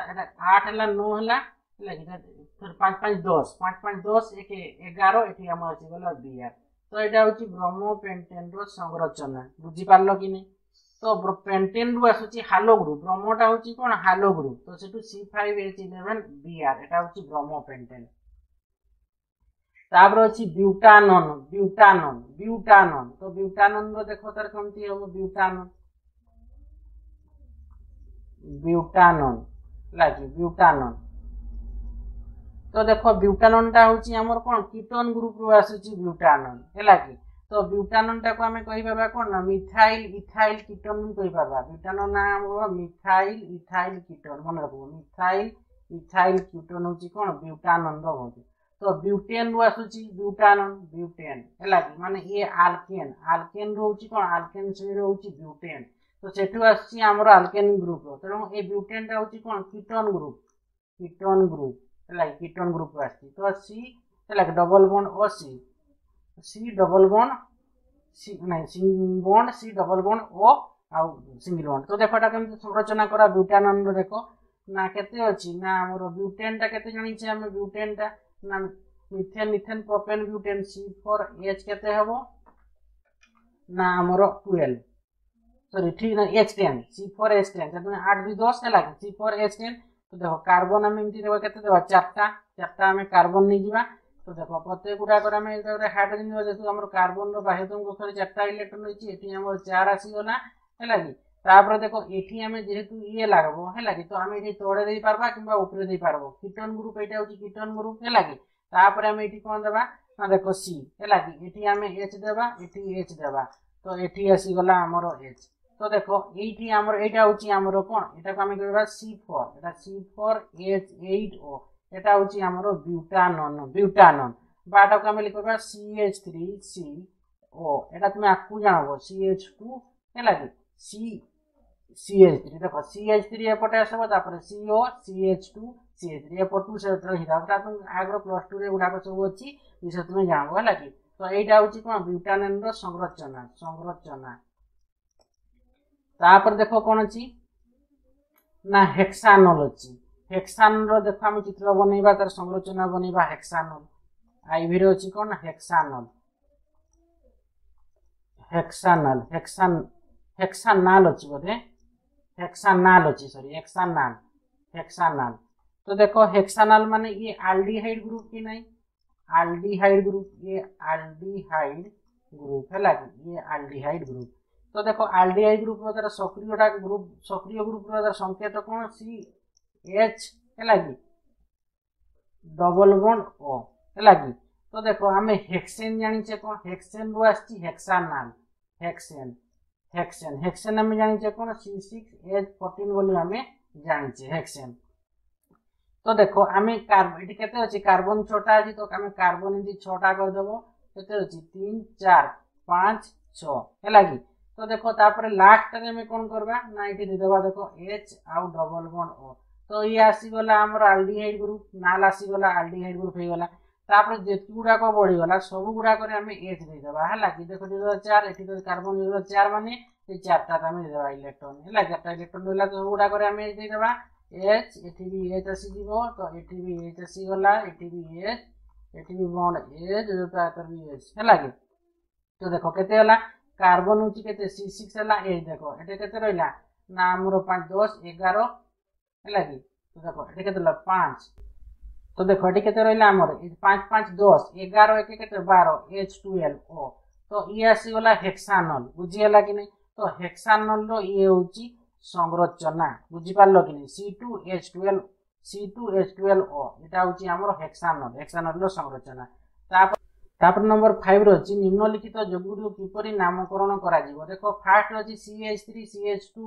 8 हला 9 हला એટલે કે ફર 5 5 10 5 5 10 એકે 11 એથી આમ આસી ગલો 2 તો એટા હોચી બ્રહ્મ પેન્ટેનર સંરચના বুঝি পারলো কি না তো পেন্টেন রু ଆସୁଛି ହାଲୋ ଗ୍ରୁପ୍ ବ୍ରହ୍ମଟା ହେଉଛି କ'ଣ ହାଲୋ ଗ୍ରୁପ୍ ତ ସେଠୁ C five H eleven B R ଏଟା ହେଉଛି ବ୍ରହ୍ମ ପେଣ୍ଟେନ୍ ତାପରେ ଅଛି ବ୍ୟୁଟାନନ୍ ବ୍ୟୁଟାନନ୍ ବ୍ୟୁଟାନନ୍ ତ ବ୍ୟୁଟାନନ୍ର ଦେଖ ତାର କେମିତି ହବ ବ୍ୟୁଟାନନ୍ ବ୍ୟୁଟାନନ୍ ହେଲା କି ବ୍ୟୁଟାନନ୍ ତ ଦେଖ ବ୍ୟୁଟାନନ୍ଟା ହେଉଛି ଆମର କ'ଣ କିଟନ୍ ଗ୍ରୁପ୍ରୁ ଆସୁଛି ବ୍ୟୁଟାନନ୍ ହେଲା କି ତ ବ୍ୟୁଟାନନ୍ଟାକୁ ଆମେ କହିପାରିବା କ'ଣ ନା ମିଥାଇଲ୍ ଇଥାଇଲ୍ କିଟୋନ୍ କହିପାରିବା ବ୍ୟୁଟାନନ୍ ନାଁ ଆମର ମିଥାଇଲ୍ ଇଥାଇଲ୍ କିଟୋନ୍ ମନେ ରଖିବ ମିଥାଇଲ୍ ଇଥାଇଲ୍ କ୍ୟୁଟୋନ୍ ହେଉଛି କ'ଣ ବ୍ୟୁଟାନନ୍ ରହନ୍ତି ତ ବ୍ୟୁଟେନ୍ରୁ ଆସୁଛି ବ୍ୟୁଟାନନ୍ ବ୍ୟୁଟେନ୍ ହେଲା କି ମାନେ ଇଏ ଆଲକେନ୍ ଆଲକେନ୍ ରହୁଛି କ'ଣ ଆଲକେନ୍ ଶ୍ରେଣୀ ରହୁଛି ବ୍ୟୁଟେନ୍ ତ ସେଠୁ ଆସୁଛି ଆମର ଆଲକେନ୍ ଗ୍ରୁପ୍ର ତେଣୁ ଏ ବ୍ୟୁଟେନ୍ଟା ହେଉଛି କ'ଣ କିଟୋନ୍ ଗ୍ରୁପ୍ କିଟୋନ୍ ଗ୍ରୁପ୍ ହେଲା କି କିଟୋନ୍ ଗ୍ରୁପ୍ରୁ ଆସିଛି ତ ସି ହେଲା କି ଡବଲ୍ ବଣ୍ଡ ଅ ସି সি ডবল বন্ড না bond C double bond O আউ সিঙ্গল বন্ড তো দেখো এটা কেমন সংরচনা করা বিউটান অণুর দেখ না কেতে অছি না আমার বিউটেনটা কেতে জানিছে আমি বিউটেনটা না methane methane propane butane C four H কেতে হব না আমার টুয়েলভ সরি ঠিক না H ten C four H ten তার মানে আট দুই দশ হল সি ফোর এইচ টেন তো দেখো কার্বন আমি এমনি দেবা কেতে দেবা চারটা চারটা আমি কার্বন নিয়ে যা ତ ଦେଖ ପ୍ରତ୍ୟେକ ଗୁଡ଼ାକ ଆମେ ଯେତେବେଳେ ହାଇଡ୍ରୋଜେନ୍ ଯେହେତୁ ଆମର କାର୍ବନର ବାହ୍ୟତମ କକ୍ଷରେ ଚାରିଟା ଇଲେକ୍ଟ୍ରୋନ୍ ଅଛି ଏଠି ଆମର ଚାର ଆସିଗଲା ହେଲା କି ତାପରେ ଦେଖ ଏଠି ଆମେ ଯେହେତୁ ଇଏ ଲାଗବ ହେଲା କି ତ ଆମେ ଏଠି ତଳେ ଦେଇପାରିବା କିମ୍ବା ଉପରେ ଦେଇପାରିବ କିଟନ ଗ୍ରୁପ୍ ଏଇଟା ହେଉଛି କିଟନ ଗ୍ରୁପ୍ ହେଲା କି ତାପରେ ଆମେ ଏଠି କ'ଣ ଦେବା ନା ଦେଖ ସି ହେଲା କି ଏଠି ଆମେ ଏଚ୍ ଦେବା ଏଠି ଏଚ୍ ଦେବା ତ ଏଠି ଆସିଗଲା ଆମର ଏଚ୍ ତ ଦେଖ ଏଇଠି ଆମର ଏଇଟା ହେଉଛି ଆମର କ'ଣ ଏଇଟାକୁ ଆମେ କହିବା ସି ଫୋର୍ ଏଇଟା C four H eight O এটা ହେଉଛି ଆମର ବ୍ୟୁଟାନନ୍ ବ୍ୟୁଟାନନ୍ ବାଟାକୁ ଆମେ ଲେଖିପାରିବା C H three C O ଏଇଟା ତୁମେ ଆକୁ ଜାଣବ ସି ଏଚ୍ ଟୁ ହେଲା କି ସି ସି ଏଚ୍ ଥ୍ରୀ ଦେଖ ସି ଏଚ୍ ଥ୍ରୀ ଏପଟେ ଆସିବ ତାପରେ C O C H two C H three ଏପଟକୁ ସେଥିରେ ହିସାବଟା ଆଗର ପ୍ଲସ୍ ଟୁରେ ଗୁଡ଼ାକ ସବୁ ଅଛି ଏସବୁ ତୁମେ ଜାଣିବ ହେଲା କି ତ ଏଇଟା ହେଉଛି କ'ଣ ବ୍ୟୁଟାନନ୍ର ସଂରଚନା ସଂରଚନା ତାପରେ ଦେଖ କ'ଣ ଅଛି ନା ହେକ୍ସାନଲ୍ ଅଛି ହେକ୍ସାନର ଦେଖ ଆମେ ଚିତ୍ର ବନେଇବା ତାର ସଂରଚନା ବନେଇବା ହେକ୍ସାନଲ ଆଇଭିରେ ଅଛି କ'ଣ ହେକ୍ସାନଲ ହେକ୍ସାନାଲ ହେକ୍ସାନ ହେକ୍ସାନାଲ ଅଛି ବୋଧେ ହେକ୍ସାନାଲ ଅଛି ସରି ହେକ୍ସାନାଲ ହେକ୍ସାନାଲ তো দেখো হেক্সানাল মানে ইয়ে আলডিহাইড গ্রুপ কি নাই আলডিহাইড গ্রুপ ইয়ে আলডিহাইড গ্রুপ হল ইয়ে আলডিহাইড গ্রুপ তো দেখো আলডিহাইড গ্রুপ দ্বারা সক্রিয়টা গ্রুপ সক্রিয় গ্রুপ দ্বারা সংকেত কোণ সি ଏଚ୍ ହେଲା କି ଡବଲ ବଣ୍ଡ ଓ ହେଲା କି ତ ଦେଖ ଆମେ ହେକ୍ସେନ୍ ଜାଣିଛେ କ'ଣ ହେକ୍ସେନ୍ରୁ ଆସିଛି ହେକ୍ସାନ୍ ନାମ ହେକ୍ସେନ୍ ହେକ୍ସେନ୍ ହେକ୍ସେନ୍ ଆମେ ଜାଣିଛେ କ'ଣ ସି ସିକ୍ସ ଏଚ୍ ଫୋର୍ଟିନ୍ ବୋଲି ଆମେ ଜାଣିଛେ ହେକ୍ସେନ୍ তো দেখো আমি এটি কেতে অছি কার্বন ছটা আছে তো আমি কার্বন এমনি ছটা করেদেব কেতে অছি তিন চার পাঁচ ছ হেলা কি তো দেখো তারপরে লাস্টটাকে আমি কোন করবা না এটি দিয়ে দেবা দেখো এইচ আউ ডবল বন্ড ও ତ ଇଏ ଆସିଗଲା ଆମର ଆଲଡିହାଇଡ୍ ଗ୍ରୁପ୍ ନାଲ୍ ଆସିଗଲା ଆଲଡିହାଇଡ୍ ଗ୍ରୁପ୍ ହେଇଗଲା ତାପରେ ଯେତିକି ଗୁଡ଼ାକ ବଢ଼ିଗଲା ସବୁ ଗୁଡ଼ାକରେ ଆମେ ଏଚ୍ ଦେଇଦେବା ହେଲା କି ଦେଖ ଦୁଇ ହଜାର ଚାରି ଏଠି କାର୍ବନ୍ ଦୁଇ ହଜାର ଚାରି ମାନେ ସେଇ ଚାରିଟାରେ ଆମେ ଦେଇଦେବା ଇଲେକ୍ଟ୍ରନ୍ ହେଲା ଚାରିଟା ଇଲେକ୍ଟ୍ରନ୍ ରହିଲା ସବୁ ଗୁଡ଼ାକରେ ଆମେ ଏଚ୍ ଦେଇଦେବା ଏଚ୍ ଏଠି ବି ଏଚ୍ ଆସିଯିବ ତ ଏଠି ବି ଏଚ୍ ଆସିଗଲା ଏଠି ବି ଏଚ୍ ଏଠି ବି ବଣ୍ଡ ଏଚ୍ ଯୋଉଟା ବି ଏଚ୍ ହେଲା କି ତ ଦେଖ କେତେ ହେଲା କାର୍ବନ୍ ହେଉଛି କେତେ ସି ସିକ୍ସ ହେଲା ଏଚ୍ ଦେଖ ଏଠି କେତେ ରହିଲା ନା ଆମର ପାଞ୍ଚ ଦଶ ଏଗାର ହେଲା କି ତ ଦେଖ ଏଠି କେତେ ରହିଲା ପାଞ୍ଚ ତ ଦେଖ ଏଠି କେତେ ରହିଲା ଆମର ପାଞ୍ଚ ପାଞ୍ଚ ଦଶ ଏଗାର ଏକ କେତେ ବାର ଏଚ୍ ଟୁଏଲ୍ଭ ଓ ତ ଇଏ ଆସିଗଲା ହେକ୍ସାନଲ୍ ବୁଝିଗଲା କି ନାହିଁ ତ ହେକ୍ସାନଲ୍ର ଇଏ ହେଉଛି ସଂରଚନା ବୁଝିପାରିଲ କି ନାହିଁ C two H twelve C two H twelve O ଏଇଟା ହେଉଛି ଆମର ହେକ୍ସାନଲ୍ ହେକ୍ସାନଲ୍ର ସଂରଚନା ତାପରେ ତାପରେ ନମ୍ବର ଫାଇଭ୍ ଅଛି ନିମ୍ନଲିଖିତ ଯୋଗୁକୁ କିପରି ନାମକରଣ କରାଯିବ ଦେଖ ଫାର୍ଷ୍ଟ ଅଛି C H three C H two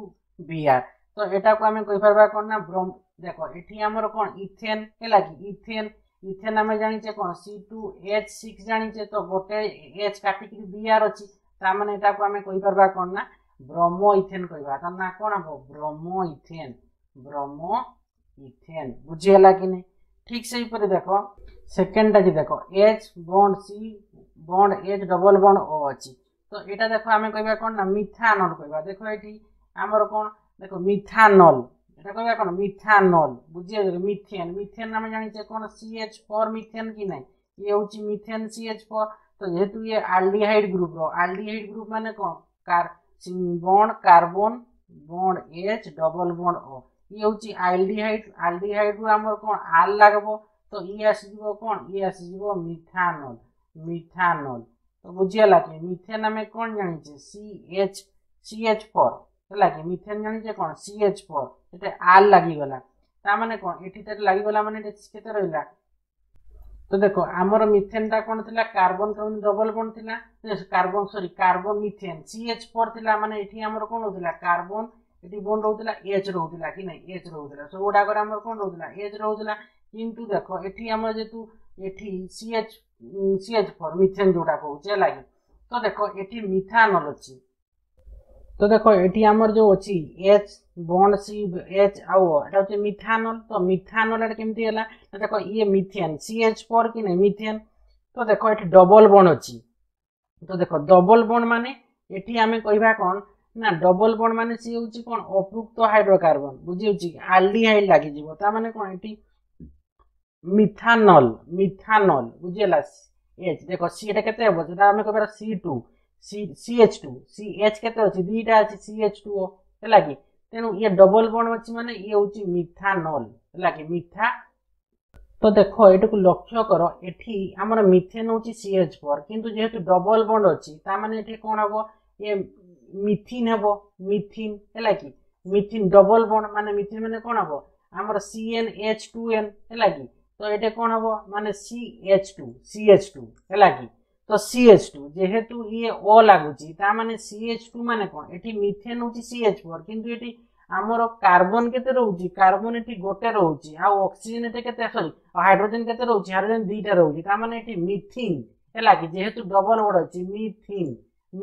BR ତ ଏଟାକୁ ଆମେ କହିପାରିବା କ'ଣ ନା ବ୍ରମ ଦେଖ ଏଠି ଆମର କ'ଣ ଇଥେନ୍ ହେଲା କି ଇଥେନ୍ ଇଥେନ୍ ଆମେ ଜାଣିଛେ କ'ଣ ସି ଟୁ ଏଚ୍ ସିକ୍ସ ଜାଣିଛେ ତ ଗୋଟେ ଏଚ୍ କାଟିକିରି ବି ଆର୍ ଅଛି ତାମାନେ ଏଟାକୁ ଆମେ କହିପାରିବା କ'ଣ ନା ବ୍ରହ୍ମ ଇଥେନ୍ କହିବା ତା ନା କ'ଣ ହେବ ବ୍ରହ୍ମ ଇଥେନ୍ ବ୍ରହ୍ମ ଇଥେନ୍ ବୁଝି ହେଲା କି ନାହିଁ ଠିକ୍ ସେହିପରି ଦେଖ ସେକେଣ୍ଡଟାକି ଦେଖ H bond C bond H double bond O ଅଛି ତ ଏଇଟା ଦେଖ ଆମେ କହିବା କ'ଣ ନା ମିଥାନଲ କହିବା ଦେଖ ଏଠି ଆମର କ'ଣ দেখো মিথানল এটা করবে এখন মিথানল বুঝিয়ে দেবে মিথেন মিথেন আমি জানিছে কোন সিএচ ফোর মিথেন কি নাই ইয়ে হচ্ছে মিথেন সিএচ ফোর তো যেহেতু ইয়ে আলডিহাইড গ্রুপ গ্রুপর আলডিহাইড গ্রুপ মানে e কোন কার bond carbon bond H double bond O ইয়ে হচ্ছে আলডিহাইড আল্ডিহাইড্রু আমার কোন আল e লাগব তো ইয়ে আসিযোগ কোন ইয়ে আসিযোগ মিথানল মিথানল তো বুঝিয়ে লাগে মিথেন আমি কোন জানিছে সিএচ সিএচ ফোর ହେଲା କି ମିଥେନ୍ ଜାଣିଛେ କ'ଣ ସି ଏଚ୍ ଫୋର୍ ଏଠି ଆର୍ ଲାଗିଗଲା ତାମାନେ କ'ଣ ଏଠି ତାର ଲାଗିଗଲା ମାନେ କେତେ ରହିଲା ତ ଦେଖ ଆମର ମିଥେନ୍ଟା କ'ଣ ଥିଲା କାର୍ବନ କାର୍ବନ ଡବଲ କ'ଣ ଥିଲା carbon sorry carbon methane C H four ଥିଲା ମାନେ ଏଠି ଆମର କ'ଣ ରହୁଥିଲା କାର୍ବନ ଏଠି ବଣ୍ଡ ରହୁଥିଲା ଏଚ୍ ରହୁଥିଲା କି ନାହିଁ ଏଚ୍ ରହୁଥିଲା ସବୁ ଗୁଡ଼ାକରେ ଆମର କ'ଣ ରହୁଥିଲା ଏଚ୍ ରହୁଥିଲା କିନ୍ତୁ ଦେଖ ଏଠି ଆମର ଯେହେତୁ ଏଠି C H C H four methane ଯେଉଁଟା କହୁଛି ହେଲା କି ତ ଦେଖ ଏଠି ମିଥାନଲ୍ ଅଛି তো দেখো এটি আমার যে অছি এচ বন্ড সি এচ আও এটা হচ্ছে মিথানল তো মিথানল এটা কেমতি হলা না দেখো ইয়ে মিথেন সি এচ ফোর কি না মিথেন তো দেখো এটি ডবল বন্ড অছি তো দেখো ডবল বন্ড মানে এটি আমি কইবা কোন না ডবল বন্ড মানে সি হচ্ছে কোন অপরুক্ত হাইড্রোকার্বন বুঝি হচ্ছে আলডিহাইড লাগি যাব তা মানে কোন এটি মিথানল মিথানল বুঝি হলা এচ দেখো সি এটা কেতে হবো সেটা আমি কইবা C two C H two C H କେତେ ଅଛି ଦୁଇଟା ଅଛି ଟୁ ହେଲା କି ତେଣୁ ଇଏ ଡବଲ ବଣ୍ଡ ଅଛି ମାନେ ଇଏ ହେଉଛି ମିଥାନଲ ହେଲା କି ମିଥା ତ ଦେଖ ଏଇଟାକୁ ଲକ୍ଷ୍ୟ କର ଏଠି ଆମର ମିଥେନ୍ ହେଉଛି ସି ଏଚ୍ ଫୋର୍ କିନ୍ତୁ ଯେହେତୁ ଡବଲ ବଣ୍ଡ ଅଛି ତା ମାନେ ଏଠି କ'ଣ ହେବ ଇଏ ମିଥିନ ହେବ ମିଥିନ ହେଲା କି ମିଥିନ୍ ଡବଲ ବଣ୍ଡ ମାନେ ମିଥିନ୍ ମାନେ କ'ଣ ହେବ ଆମର ସିଏନ୍ ଏଚ୍ ଟୁ ଏନ୍ ହେଲା କି ତ ଏଇଟା କ'ଣ ହେବ ମାନେ C H two C H two ହେଲା କି তো সিএচ টু যেহেতু ইয়ে ଓ ଲାଗୁଛି ତା ମାନେ ସିଏଚ୍ ଟୁ ମାନେ କ'ଣ ଏଠି ମିଥେନ୍ ହେଉଛି ସିଏଚ୍ ଫୋର୍ କିନ୍ତୁ ଏଠି ଆମର କାର୍ବନ କେତେ ରହୁଛି କାର୍ବନ ଏଠି ଗୋଟେ ରହୁଛି ଆଉ ଅକ୍ସିଜେନ ଏଠି କେତେ ସରି ଆଉ ହାଇଡ୍ରୋଜେନ କେତେ ରହୁଛି ହାଇଡ୍ରୋଜେନ ଦୁଇଟା ରହୁଛି ତା ମାନେ ଏଠି ମିଥିନ୍ ହେଲା କି ଯେହେତୁ ଡବଲ ୱାର୍ଡ ଅଛି ମିଥିନ୍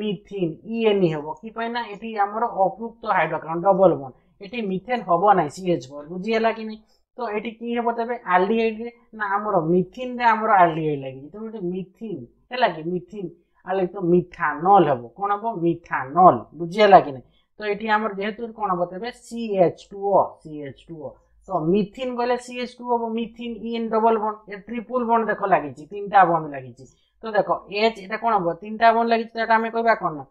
ମିଥିନ୍ ଇଏନି ହେବ କି ପାଇଁ ନା ଏଠି ଆମର ଅପୃକ୍ତ ହାଇଡ୍ରୋକାର୍ବନ ଡବଲ ୱାନ୍ ଏଠି ମିଥେନ୍ ହେବ ନାହିଁ ସିଏଚ୍ ଫୋର୍ ବୁଝିହେଲା କି ନାହିଁ ତ ଏଠି କି ହେବ ତେବେ ଆଲଡିହାଇଡ୍ରେ ନା ଆମର ମିଥିନ୍ରେ ଆମର ଆଲଡିହାଇଡ୍ ଲାଗିଛି ତେଣୁ ଏଠି ମିଥିନ୍ ହେଲା କି ମିଥିନ୍ ଆଉ ଲେଖିଥିବ ମିଥାନଲ୍ ହେବ କ'ଣ ହେବ ମିଥାନଲ୍ ବୁଝିହେଲା କି ନାହିଁ ତ ଏଠି ଆମର ଯେହେତୁ କ'ଣ ହେବ ତେବେ C H two O C H two O ତ ମିଥିନ୍ କହିଲେ ସି ଏଚ୍ ଟୁ ହେବ ମିଥିନ୍ in double bond A triple bond ଦେଖ ଲାଗିଛି ତିନିଟା ବଣ୍ଡ ଲାଗିଛି ତ ଦେଖ ଏଚ୍ ଏଇଟା କ'ଣ ହେବ ତିନିଟା ବଣ୍ଡ ଲାଗିଛି ତ ଏଇଟା ଆମେ କହିବା କ'ଣ ନା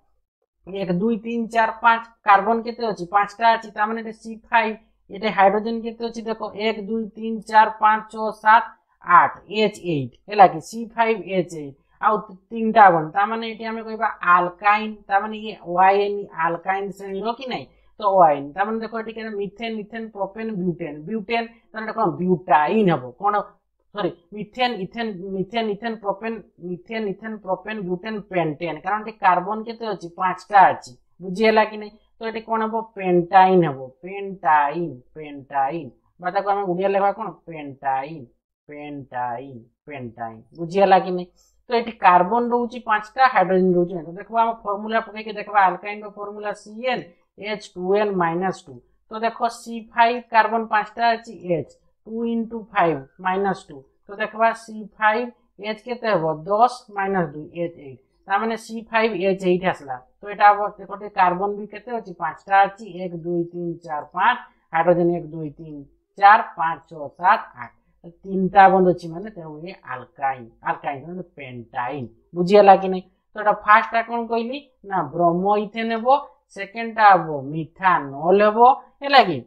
এক দুই তিন চার পাঁচ কার্বন কেতে অছি পাঁচটা আছে তার মানে এটা সি ফাইভ এটা হাইড্রোজেন কেতে অছি দেখো এক দুই তিন চার পাঁচ ছ সাত আট এইচ এইট হেলা কি সি ফাইভ এইচ এইট ଆଉ ତିନିଟା ବଣ୍ଡ ତା ମାନେ ଏଠି ଆମେ କହିବା ଆଲକାଇନ୍ ତା ମାନେ ଇଏ ୱାଇଏନ୍ ଆଲକାଇନ୍ ଶ୍ରେଣୀର କି ନାହିଁ ତ ୱାଇନ୍ ତା ମାନେ ଦେଖ ଏଠି କେନ methane ethane propane butane butane ତାହେଲେ କ'ଣ ବ୍ୟୁଟାଇନ୍ ହେବ କ'ଣ sorry methane ethane methane ethane propane methane ethane propane butane pentane কারণ এটি কার্বন কেতে অছি পাঁচটা আছে বুঝি হেলা কি নাই তো এটি কোন হবো পেন্টাইন হবো পেন্টাইন পেন্টাইন বা তাকে আমি ওড়িয়া লেখা কোন পেন্টাইন পেন্টাইন পেন্টাইন বুঝি হেলা কি নাই ତ ଏଠି କାର୍ବନ୍ ରହୁଛି ପାଞ୍ଚଟା ହାଇଡ୍ରୋଜେନ୍ ରହୁଛି ଏକ ଦେଖବା ଆମ ଫର୍ମୁଲା ପକେଇକି ଦେଖବା ଆଲକାଇନ୍ର formula C N H two N minus two ତ ଦେଖ ସି ଫାଇଭ୍ କାର୍ବନ୍ ପାଞ୍ଚଟା ଅଛି H two into five minus two ତ ଦେଖବା ସି ଫାଇଭ୍ ଏଚ୍ କେତେ ହେବ ଦଶ ମାଇନାସ୍ ଦୁଇ ଏଚ୍ ଏଇଟ୍ ତାମାନେ ସି ଫାଇଭ୍ ଏଚ୍ ଏଇଟ୍ ଆସିଲା ତ ଏଇଟା ହେବ ଗୋଟେ କାର୍ବନ୍ ବି କେତେ ଅଛି ପାଞ୍ଚଟା ଅଛି ଏକ ଦୁଇ ତିନି ଚାରି ପାଞ୍ଚ ହାଇଡ୍ରୋଜେନ୍ ଏକ ଦୁଇ ତିନି ଚାରି ପାଞ୍ଚ ଛଅ ସାତ ଆଠ তিনটা বন্ধ ଅଛି ମାନେ ତେଣୁ ଇଏ ଆଲକାଇନ୍ ଆଲକାଇନ୍ ମାନେ ପେଣ୍ଟାଇନ୍ ବୁଝିଗଲା କି ନାହିଁ ତ ଏଟା ଫାର୍ଷ୍ଟଟା କ'ଣ କହିଲି ନା ବ୍ରହ୍ମ ଇଥେନ୍ ହେବ ସେକେଣ୍ଡଟା ହେବ ମିଥାନଲ୍ ହେବ ହେଲା କି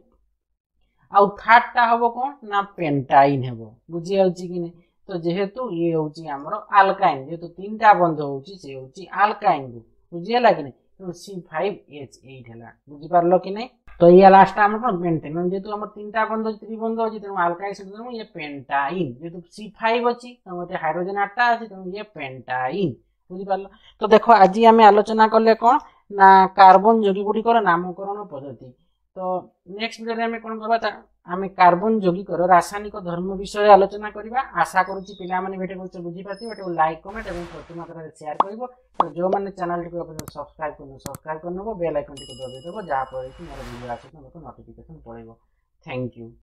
ଆଉ ଥାର୍ଡ଼ଟା ହେବ କ'ଣ ନା ପେଣ୍ଟାଇନ୍ ହେବ ବୁଝିଯାଉଛି କି ନାହିଁ ତ ଯେହେତୁ ଇଏ ହେଉଛି ଆମର ଆଲକାଇନ୍ ଯେହେତୁ ତିନିଟା ବନ୍ଧ ହେଉଛି ସେ ହେଉଛି ଆଲକାଇନ୍ ବୁଝିହେଲା କି ନାହିଁ ତେଣୁ ସି ଫାଇଭ୍ ଏଚ୍ ଏଇଟ୍ ହେଲା ବୁଝିପାରିଲ କି ନାହିଁ তো এই লাস্টটা আমরা কোনো পেন্টেন ମାନେ ଯେହେତୁ ଆମର ତିନିଟା ବନ୍ଧ ଅଛି ତ୍ରିବନ୍ଧ ଅଛି ତେଣୁ ଆଲକାଇଲ୍ ସହିତ ତେଣୁ ଇଏ ପେଣ୍ଟାଇନ୍ ଯେହେତୁ ସି ଫାଇଭ୍ ଅଛି ତେଣୁ ଏଠି ହାଇଡ୍ରୋଜେନ୍ ଆଠଟା ଅଛି ତେଣୁ ଇଏ ପେଣ୍ଟାଇନ୍ ବୁଝିପାରିଲ ତ ଦେଖ ଆଜି ଆମେ ଆଲୋଚନା କଲେ କ'ଣ ନା କାର୍ବନ ଯୋଡ଼ି ଗୁଡ଼ିକର ନାମକରଣ ପଦ୍ଧତି तो नेक्स्ट ଭିଡ଼ିଓରେ ଆମେ କ'ଣ କରିବା ତା ଆମେ କାର୍ବନ ଯୌଗିକର ରାସାୟନିକ ଧର୍ମ ବିଷୟରେ ଆଲୋଚନା କରିବା ଆଶା କରୁଛି ପିଲାମାନେ ଭିଡ଼ିଓ ବିଷୟରେ ବୁଝିପାରୁଥିବେ ଏଟାକୁ ଲାଇକ୍ କମେଣ୍ଟ ଏବଂ ପ୍ରତି ମାତ୍ରାରେ ସେୟାର କରିବ ତ ଯେଉଁମାନେ ଚ୍ୟାନେଲଟିକୁ ଆପଣ ସବସ୍କ୍ରାଇବ୍ କରିନେବେ ସବସ୍କ୍ରାଇବ୍ କରିନେବ ବେଲ୍ ଆଇକନ୍ଟିକୁ ଦବାଇ ଦେବ ଯାହାଫଳରେ କି ମୋର ଭିଡ଼ିଓ ଆସୁଛି ମୋତେ ନୋଟିଫିକେସନ୍ ପଳେଇବ ଥ୍ୟାଙ୍କ ୟୁ